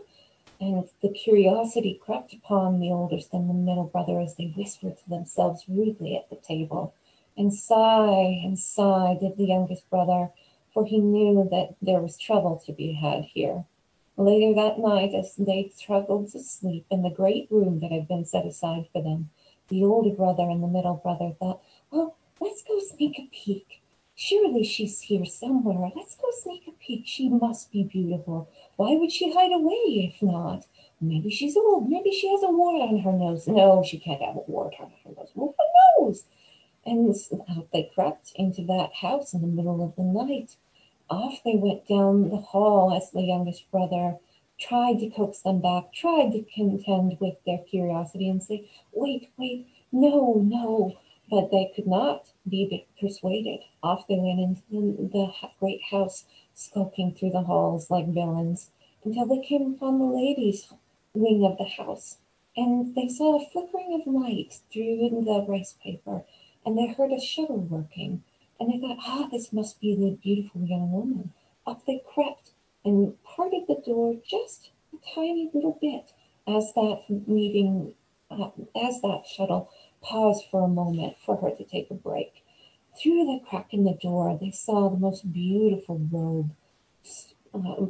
And the curiosity crept upon the oldest and the middle brother as they whispered to themselves rudely at the table. And sigh and sigh did the youngest brother, for he knew that there was trouble to be had here. Later that night, as they struggled to sleep in the great room that had been set aside for them, the older brother and the middle brother thought, well, let's go sneak a peek. Surely she's here somewhere. Let's go sneak a peek. She must be beautiful. Why would she hide away if not? Maybe she's old. Maybe she has a wart on her nose. No, she can't have a wart on her nose. Well, who knows? And out they crept into that house in the middle of the night. Off they went down the hall as the youngest brother tried to coax them back, tried to contend with their curiosity and say, Wait, wait, no, no but they could not be persuaded. Off they went into the great house, skulking through the halls like villains, until they came upon the ladies' wing of the house. And they saw a flickering of light through the rice paper, and they heard a shuttle working. And they thought, ah, this must be the beautiful young woman. Up they crept and parted the door just a tiny little bit as that weaving, uh, as that shuttle paused for a moment for her to take a break. Through the crack in the door, they saw the most beautiful robe uh,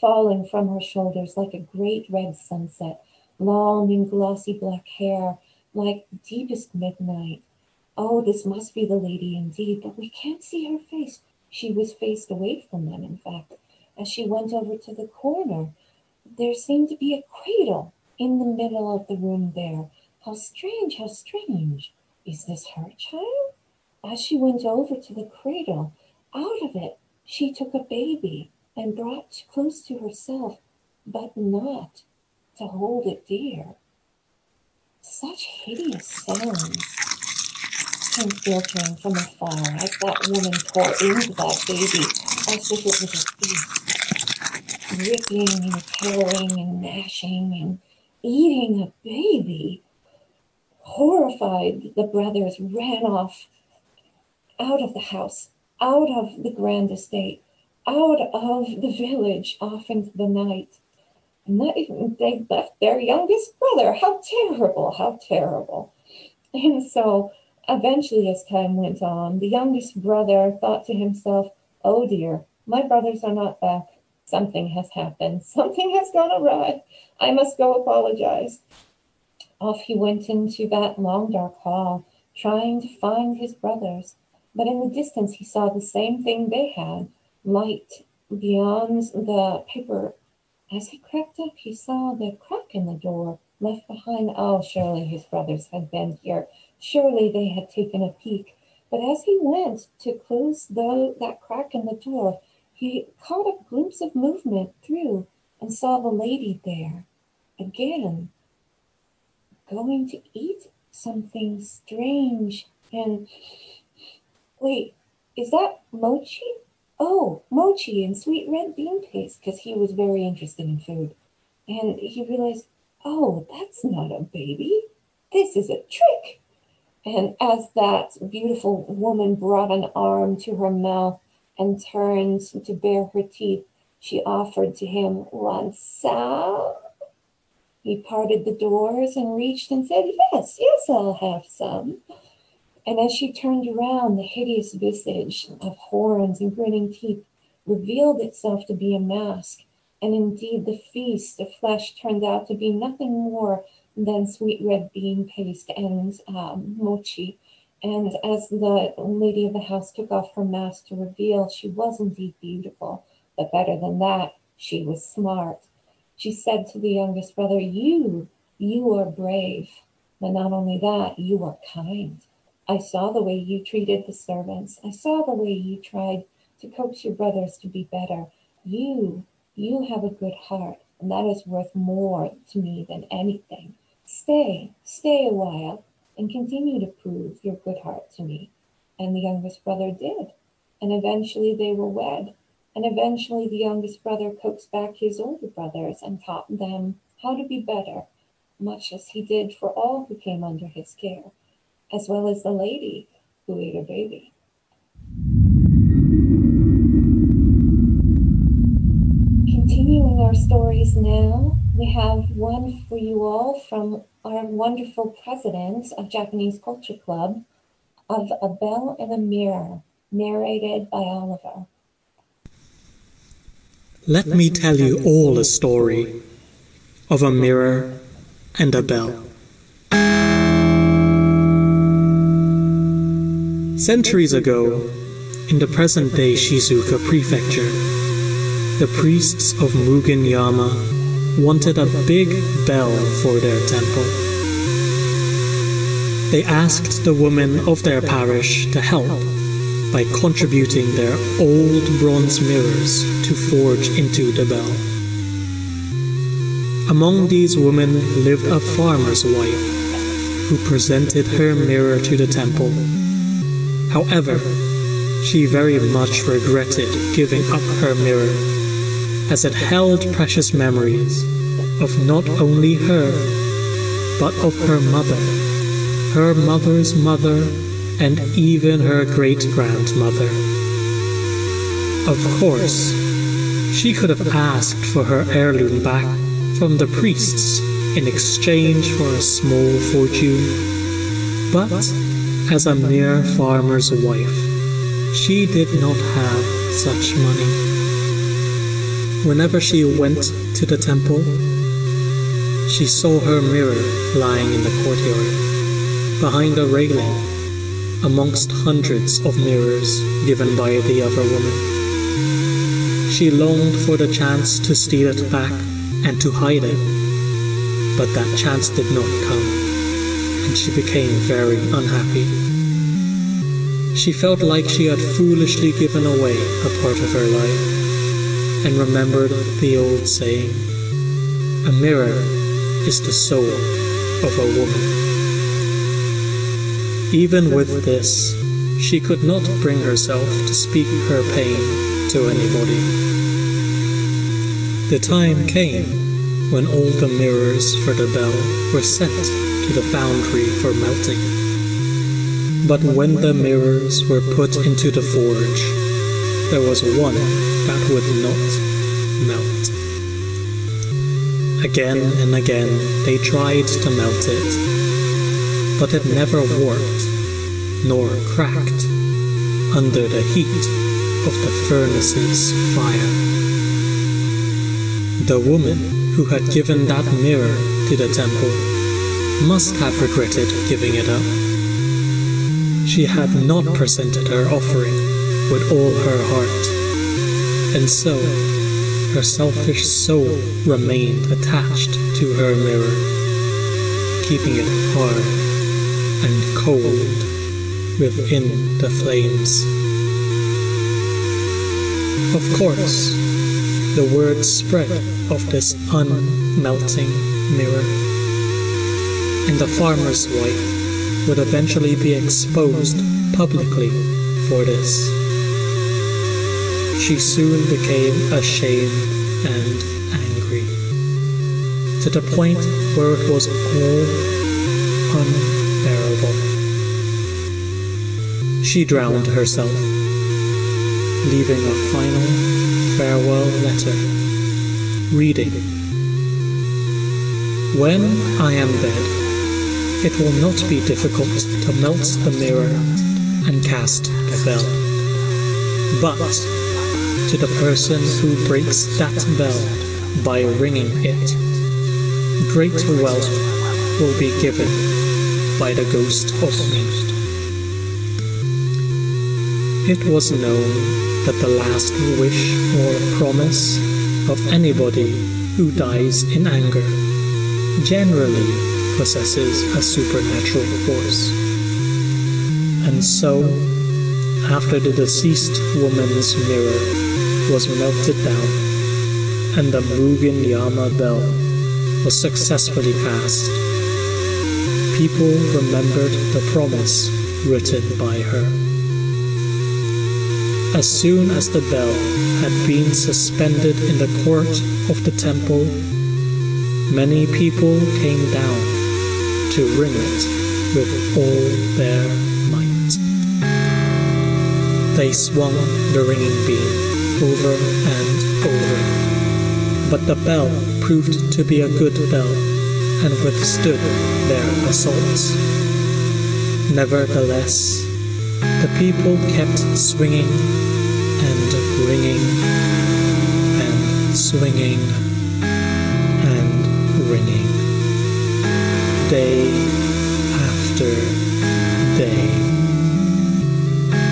falling from her shoulders like a great red sunset, long and glossy black hair like deepest midnight. Oh, this must be the lady indeed, but we can't see her face. She was faced away from them, in fact. As she went over to the corner, there seemed to be a cradle in the middle of the room there, how strange, how strange. Is this her child? As she went over to the cradle, out of it she took a baby and brought close to herself, but not to hold it dear. Such hideous sounds came filtering from afar as that woman tore into that baby as if it was a beast, ripping and tearing and gnashing and eating a baby Horrified, the brothers ran off out of the house, out of the grand estate, out of the village, off into the night. And not even they left their youngest brother. How terrible, how terrible. And so eventually, as time went on, the youngest brother thought to himself, oh dear, my brothers are not back. Something has happened. Something has gone awry. I must go apologize. Off he went into that long dark hall, trying to find his brothers. But in the distance he saw the same thing they had, light beyond the paper. As he crept up, he saw the crack in the door left behind. Oh, surely his brothers had been here. Surely they had taken a peek. But as he went to close the, that crack in the door, he caught a glimpse of movement through and saw the lady there again, going to eat something strange. And wait, is that mochi? Oh, mochi and sweet red bean paste, because he was very interested in food. And he realized, oh, that's not a baby. This is a trick. And as that beautiful woman brought an arm to her mouth and turned to bare her teeth, she offered to him one some. He parted the doors and reached and said, Yes, yes, I'll have some. And as she turned around, the hideous visage of horns and grinning teeth revealed itself to be a mask. And indeed, the feast of flesh turned out to be nothing more than sweet red bean paste and um, mochi. And as the lady of the house took off her mask to reveal she was indeed beautiful, but better than that, she was smart. She said to the youngest brother, You, you are brave. But not only that, you are kind. I saw the way you treated the servants. I saw the way you tried to coax your brothers to be better. You, you have a good heart, and that is worth more to me than anything. Stay, stay a while, and continue to prove your good heart to me. And the youngest brother did. And eventually they were wed. And eventually, the youngest brother coaxed back his older brothers and taught them how to be better, much as he did for all who came under his care, as well as the lady who ate her baby. Continuing our stories now, we have one for you all from our wonderful president of Japanese Culture Club of A Bell and a Mirror, narrated by Oliver. Let me tell you all a story of a mirror and a bell. Centuries ago, in the present day Shizuoka Prefecture, the priests of Mugen Yama wanted a big bell for their temple. They asked the women of their parish to help by contributing their old bronze mirrors to forge into the bell. Among these women lived a farmer's wife who presented her mirror to the temple. However, she very much regretted giving up her mirror, as it held precious memories of not only her, but of her mother, her mother's mother, and even her great grandmother. Of course, she could have asked for her heirloom back from the priests in exchange for a small fortune, but as a mere farmer's wife, she did not have such money. Whenever she went to the temple, she saw her mirror lying in the courtyard, behind a railing amongst hundreds of mirrors given by the other woman. She longed for the chance to steal it back and to hide it, but that chance did not come, and she became very unhappy. She felt like she had foolishly given away a part of her life, and remembered the old saying, a mirror is the soul of a woman. Even with this, she could not bring herself to speak her pain to anybody. The time came when all the mirrors for the bell were sent to the foundry for melting. But when the mirrors were put into the forge, there was one that would not melt. Again and again they tried to melt it but it never warped nor cracked under the heat of the furnace's fire. The woman who had given that mirror to the temple must have regretted giving it up. She had not presented her offering with all her heart, and so her selfish soul remained attached to her mirror keeping it hard and cold within the flames. Of course, the word spread of this unmelting mirror, and the farmer's wife would eventually be exposed publicly for this. She soon became ashamed and angry, to the point where it was all unbearable. She drowned herself, leaving a final farewell letter, reading When I am dead, it will not be difficult to melt the mirror and cast the bell. But to the person who breaks that bell by ringing it, great wealth will be given by the ghost of me. It was known that the last wish or promise of anybody who dies in anger generally possesses a supernatural force. And so, after the deceased woman's mirror was melted down and the Mugen Yama bell was successfully cast, people remembered the promise written by her. As soon as the bell had been suspended in the court of the temple, many people came down to ring it with all their might. They swung the ringing beam over and over, but the bell proved to be a good bell and withstood their assaults. Nevertheless, the people kept swinging and ringing and swinging and ringing day after day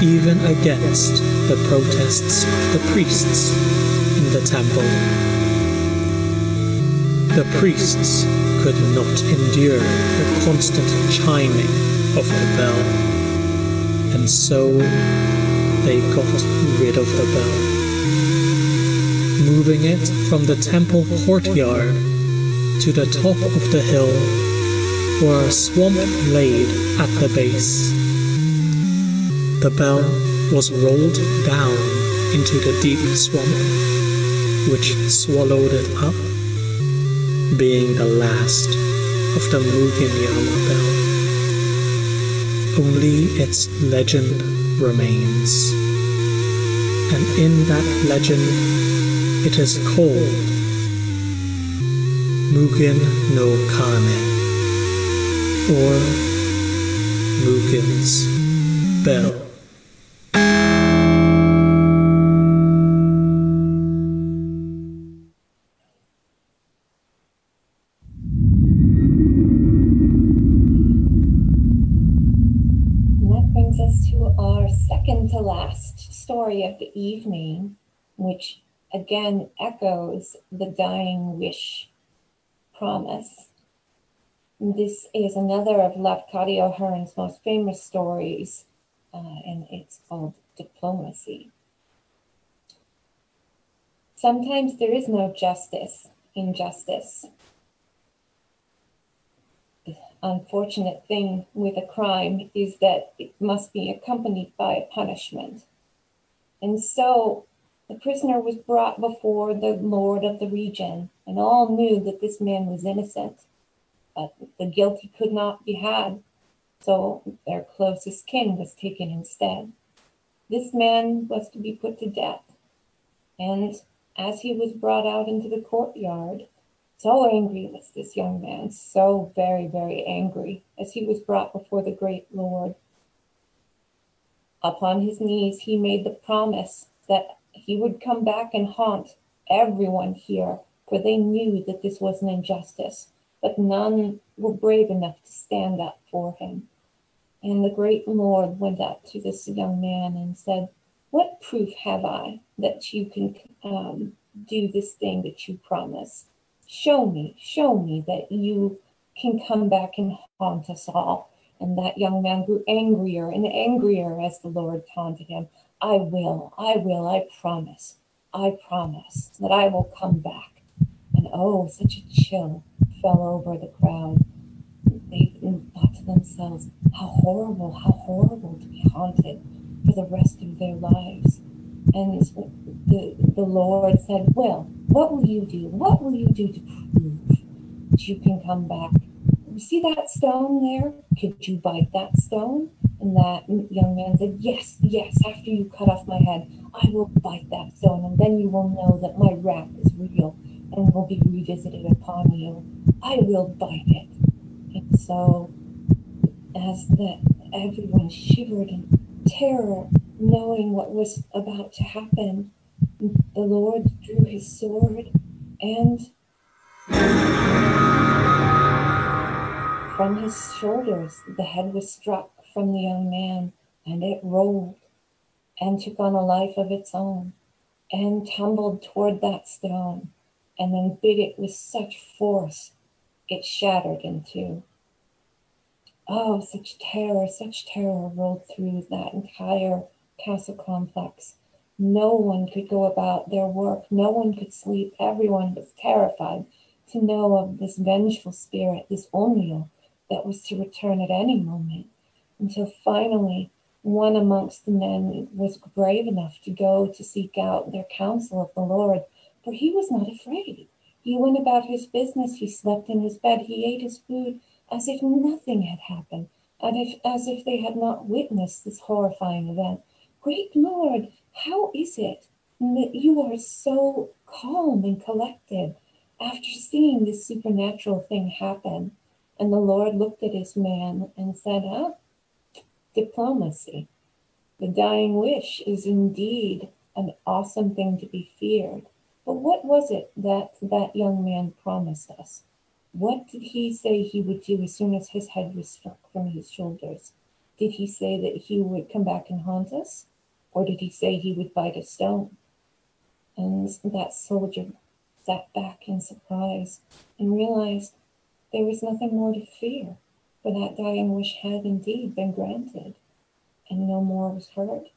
even against the protests of the priests in the temple. The priests could not endure the constant chiming of the bell, and so they got rid of the bell, moving it from the temple courtyard to the top of the hill where a swamp laid at the base. The bell was rolled down into the deep swamp, which swallowed it up, being the last of the Mugen Yama bell. Only its legend remains, and in that legend it is called Mugen no Kane, or Mugen's the evening, which again echoes the dying wish promise. This is another of Lafcadio Hearn's most famous stories, uh, and it's called Diplomacy. Sometimes there is no justice in justice. The unfortunate thing with a crime is that it must be accompanied by a punishment. And so the prisoner was brought before the lord of the region, and all knew that this man was innocent. But the guilty could not be had, so their closest kin was taken instead. This man was to be put to death. And as he was brought out into the courtyard, so angry was this young man, so very, very angry, as he was brought before the great Lord. Upon his knees, he made the promise that he would come back and haunt everyone here, for they knew that this was an injustice, but none were brave enough to stand up for him. And the great Lord went up to this young man and said, What proof have I that you can um, do this thing that you promise? Show me, show me that you can come back and haunt us all. And that young man grew angrier and angrier as the Lord taunted him. I will, I will, I promise, I promise that I will come back. And oh, such a chill fell over the crowd. They thought to themselves, how horrible, how horrible to be haunted for the rest of their lives. And the, the Lord said, Well, what will you do? What will you do to prove that you can come back? You see that stone there? Could you bite that stone? And that young man said, Yes, yes, after you cut off my head, I will bite that stone, and then you will know that my wrath is real and will be revisited upon you. I will bite it. And so, as that everyone shivered in terror, knowing what was about to happen, the Lord drew his sword and from his shoulders the head was struck from the young man and it rolled and took on a life of its own and tumbled toward that stone and then bit it with such force it shattered in two. Oh, such terror, such terror rolled through that entire castle complex. No one could go about their work, no one could sleep. Everyone was terrified to know of this vengeful spirit, this Onryo, that was to return at any moment. Until finally, one amongst the men was brave enough to go to seek out their counsel of the Lord, for he was not afraid. He went about his business, he slept in his bed, he ate his food as if nothing had happened, and if, as if they had not witnessed this horrifying event. Great Lord, how is it that you are so calm and collected after seeing this supernatural thing happen? And the Lord looked at his man and said, Huh? Diplomacy. The dying wish is indeed an awesome thing to be feared. But what was it that that young man promised us? What did he say he would do as soon as his head was struck from his shoulders? Did he say that he would come back and haunt us? Or did he say he would bite a stone? And that soldier sat back in surprise and realized there was nothing more to fear, for that dying wish had indeed been granted, and no more was heard.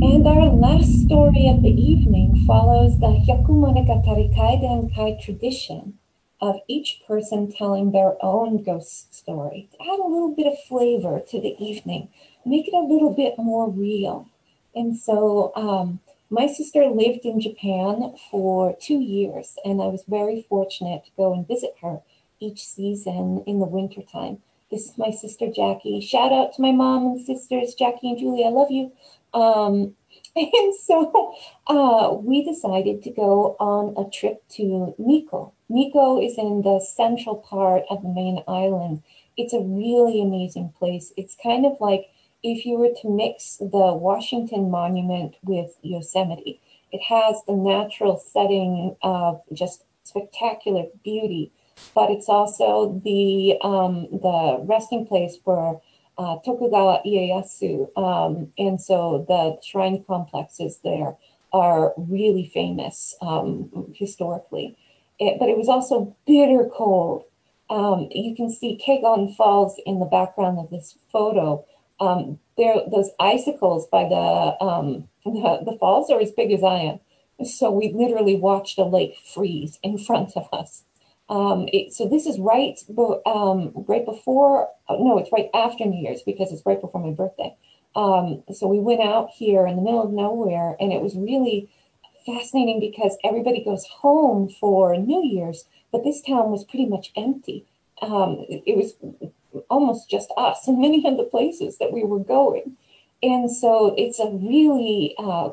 And our last story of the evening follows the Hyakumonogatari Kaidankai tradition of each person telling their own ghost story to add a little bit of flavor to the evening, make it a little bit more real. And so um, my sister lived in Japan for two years, and I was very fortunate to go and visit her each season in the wintertime. This is my sister Jackie. Shout out to my mom and sisters, Jackie and Julie. I love you. Um, and so uh, we decided to go on a trip to Nikko. Nikko is in the central part of the main island. It's a really amazing place. It's kind of like if you were to mix the Washington Monument with Yosemite. It has the natural setting of just spectacular beauty, but it's also the um, the resting place for uh, Tokugawa Ieyasu. Um, and so the shrine complexes there are really famous um, historically. It, but it was also bitter cold. Um, you can see Kegon Falls in the background of this photo. Um, there, those icicles by the, um, the, the falls are as big as I am. So we literally watched a lake freeze in front of us. Um, it, so this is right, um, right before, uh, no, it's right after New Year's because it's right before my birthday. Um, so we went out here in the middle of nowhere and it was really fascinating because everybody goes home for New Year's, but this town was pretty much empty. Um, it was almost just us in many of the places that we were going. And so it's a really uh,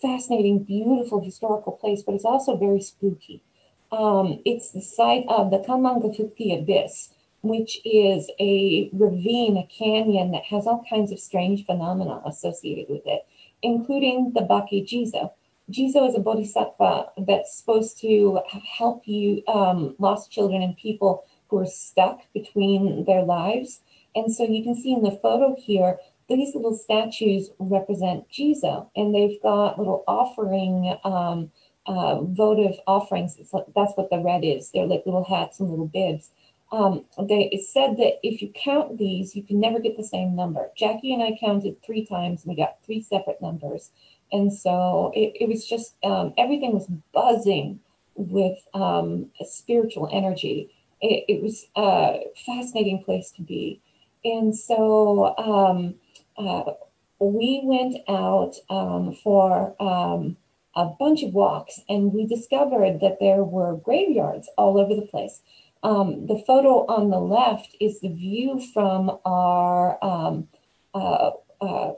fascinating, beautiful historical place, but it's also very spooky. Um, it's the site of the Kanmangafuchi Abyss, which is a ravine, a canyon that has all kinds of strange phenomena associated with it, including the Bake Jizo. Jizo is a bodhisattva that's supposed to help you, um, lost children and people who are stuck between their lives. And so you can see in the photo here, these little statues represent Jizo, and they've got little offering um, uh, votive offerings. It's like, that's what the red is. They're like little hats and little bibs. Um, they it said that if you count these, you can never get the same number. Jackie and I counted three times, and we got three separate numbers. And so it, it was just um, everything was buzzing with um, spiritual energy. It, it was a fascinating place to be. And so um, uh, we went out um, for um, a bunch of walks and we discovered that there were graveyards all over the place. Um, the photo on the left is the view from our um, uh, uh,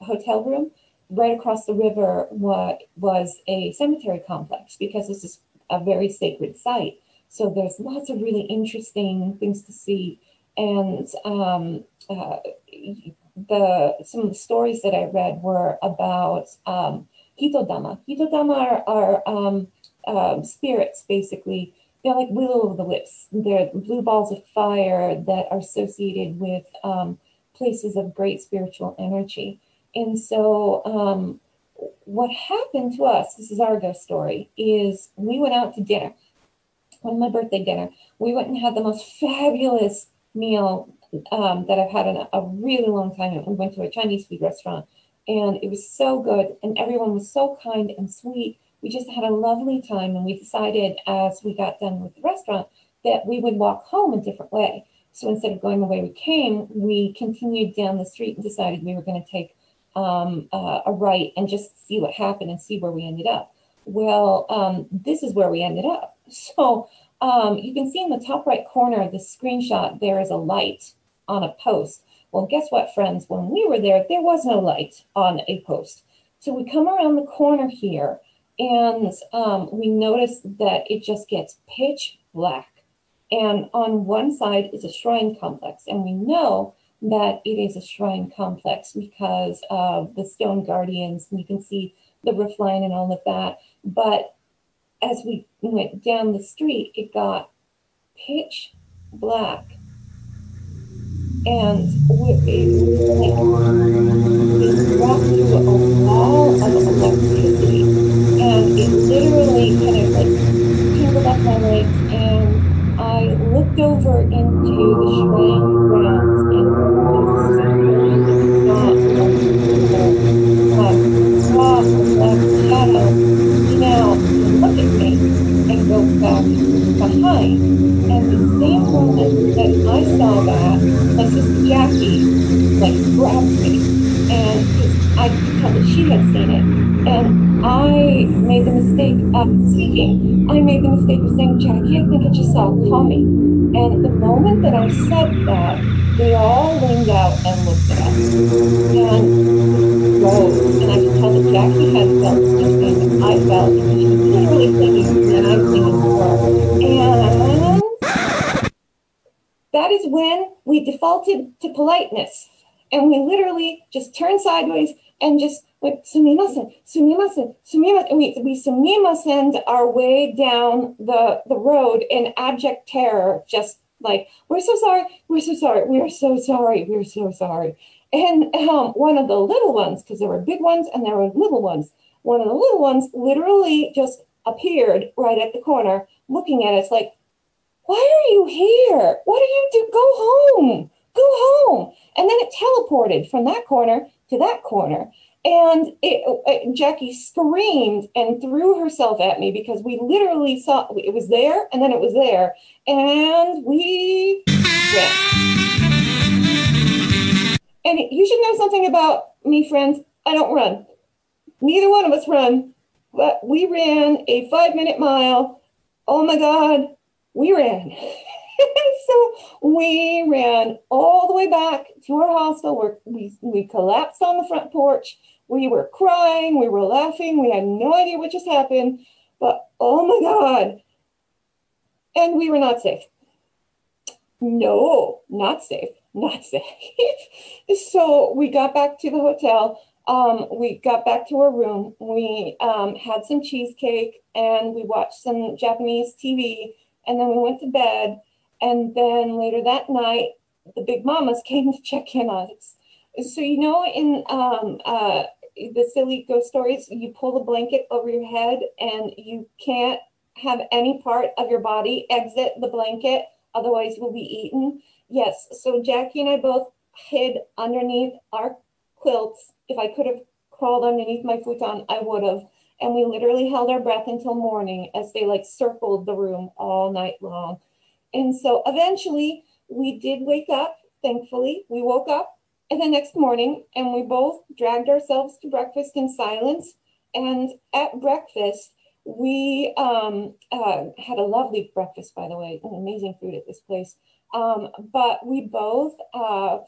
hotel room. Right across the river was a cemetery complex because this is a very sacred site. So there's lots of really interesting things to see. And um, uh, the some of the stories that I read were about um, Hitodama. Hitodama are, are um, um, spirits, basically. They're like will o' the wisps. They're blue balls of fire that are associated with um, places of great spiritual energy. And so, um, what happened to us, this is our ghost story, is we went out to dinner on my birthday dinner. We went and had the most fabulous meal um, that I've had in a, a really long time. We went to a Chinese food restaurant and it was so good and everyone was so kind and sweet. We just had a lovely time and we decided as we got done with the restaurant that we would walk home a different way. So instead of going the way we came, we continued down the street and decided we were going to take um, uh, a right and just see what happened and see where we ended up. Well, um, this is where we ended up. So um, you can see in the top right corner of the screenshot, there is a light on a post. Well, guess what, friends? When we were there, there was no light on a post. So we come around the corner here and um, we notice that it just gets pitch black. And on one side is a shrine complex. And we know that it is a shrine complex because of the stone guardians. And you can see the roof line and all of that. But as we went down the street, it got pitch black. And we, walked through a wall of electricity, and it literally kind of like tangled up my legs, and I looked over into the shrine saw that, my sister Jackie like grabbed me and I could tell that she had seen it. And I made the mistake of speaking. I made the mistake of saying, Jackie, I think I just saw Tommy. And the moment that I said that, they all leaned out and looked at us. And rose. And I could tell that Jackie had felt something I felt. And she was literally thinking that I'm thinking for. That is when we defaulted to politeness. And we literally just turned sideways and just went, sumimasen, sumimasen, sumimasen. And we, we sumimasen our way down the, the road in abject terror, just like, we're so sorry, we're so sorry, we are so sorry, we're so sorry. And um, one of the little ones, because there were big ones and there were little ones, one of the little ones literally just appeared right at the corner looking at us like, why are you here? What do you do? Go home. Go home. And then it teleported from that corner to that corner. And it, it, Jackie screamed and threw herself at me because we literally saw it was there and then it was there. And we ran. And you should know something about me, friends. I don't run. Neither one of us run, but we ran a five minute mile. Oh my God, we ran. so we ran all the way back to our hostel where we, we collapsed on the front porch. We were crying, we were laughing, we had no idea what just happened, but oh my God. And we were not safe. No, not safe, not safe. so we got back to the hotel. Um, we got back to our room. We um, had some cheesecake and we watched some Japanese TV and then we went to bed. And then later that night, the big mamas came to check in on us. So, you know, in um, uh, the silly ghost stories, you pull the blanket over your head and you can't have any part of your body exit the blanket, otherwise you'll be eaten. Yes, so Jackie and I both hid underneath our quilts. If I could have crawled underneath my futon, I would have. And we literally held our breath until morning as they like circled the room all night long. And so eventually we did wake up, thankfully. We woke up and the next morning and we both dragged ourselves to breakfast in silence. And at breakfast, we um, uh, had a lovely breakfast, by the way, amazing food at this place. Um, but we both uh,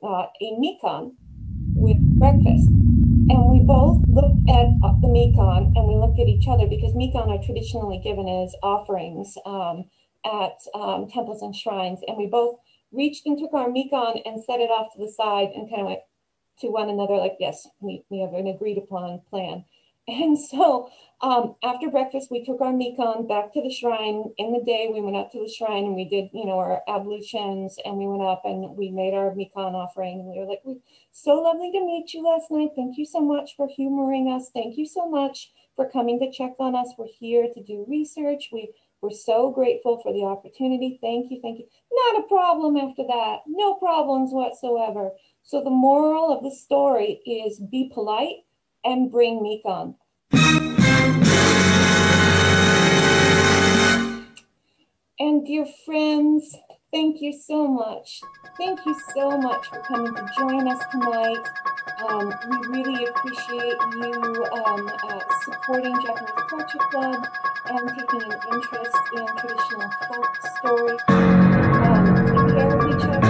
got a mikan with breakfast. And we both looked at the mikan and we looked at each other because mikan are traditionally given as offerings um, at um, temples and shrines. And we both reached and took our mikan and set it off to the side and kind of went to one another like, yes, we, we have an agreed upon plan. And so um, after breakfast, we took our mikan back to the shrine. In the day, we went up to the shrine and we did, you know, our ablutions and we went up and we made our mikan offering. And we were like, we so lovely to meet you last night. Thank you so much for humoring us. Thank you so much for coming to check on us. We're here to do research. We we're so grateful for the opportunity. Thank you, thank you. Not a problem after that. No problems whatsoever. So the moral of the story is be polite and bring mikan. And dear friends, thank you so much. Thank you so much for coming to join us tonight. Um, we really appreciate you um, uh, supporting Japanese Culture Club and taking an interest in traditional folk story. Um, take care of each other.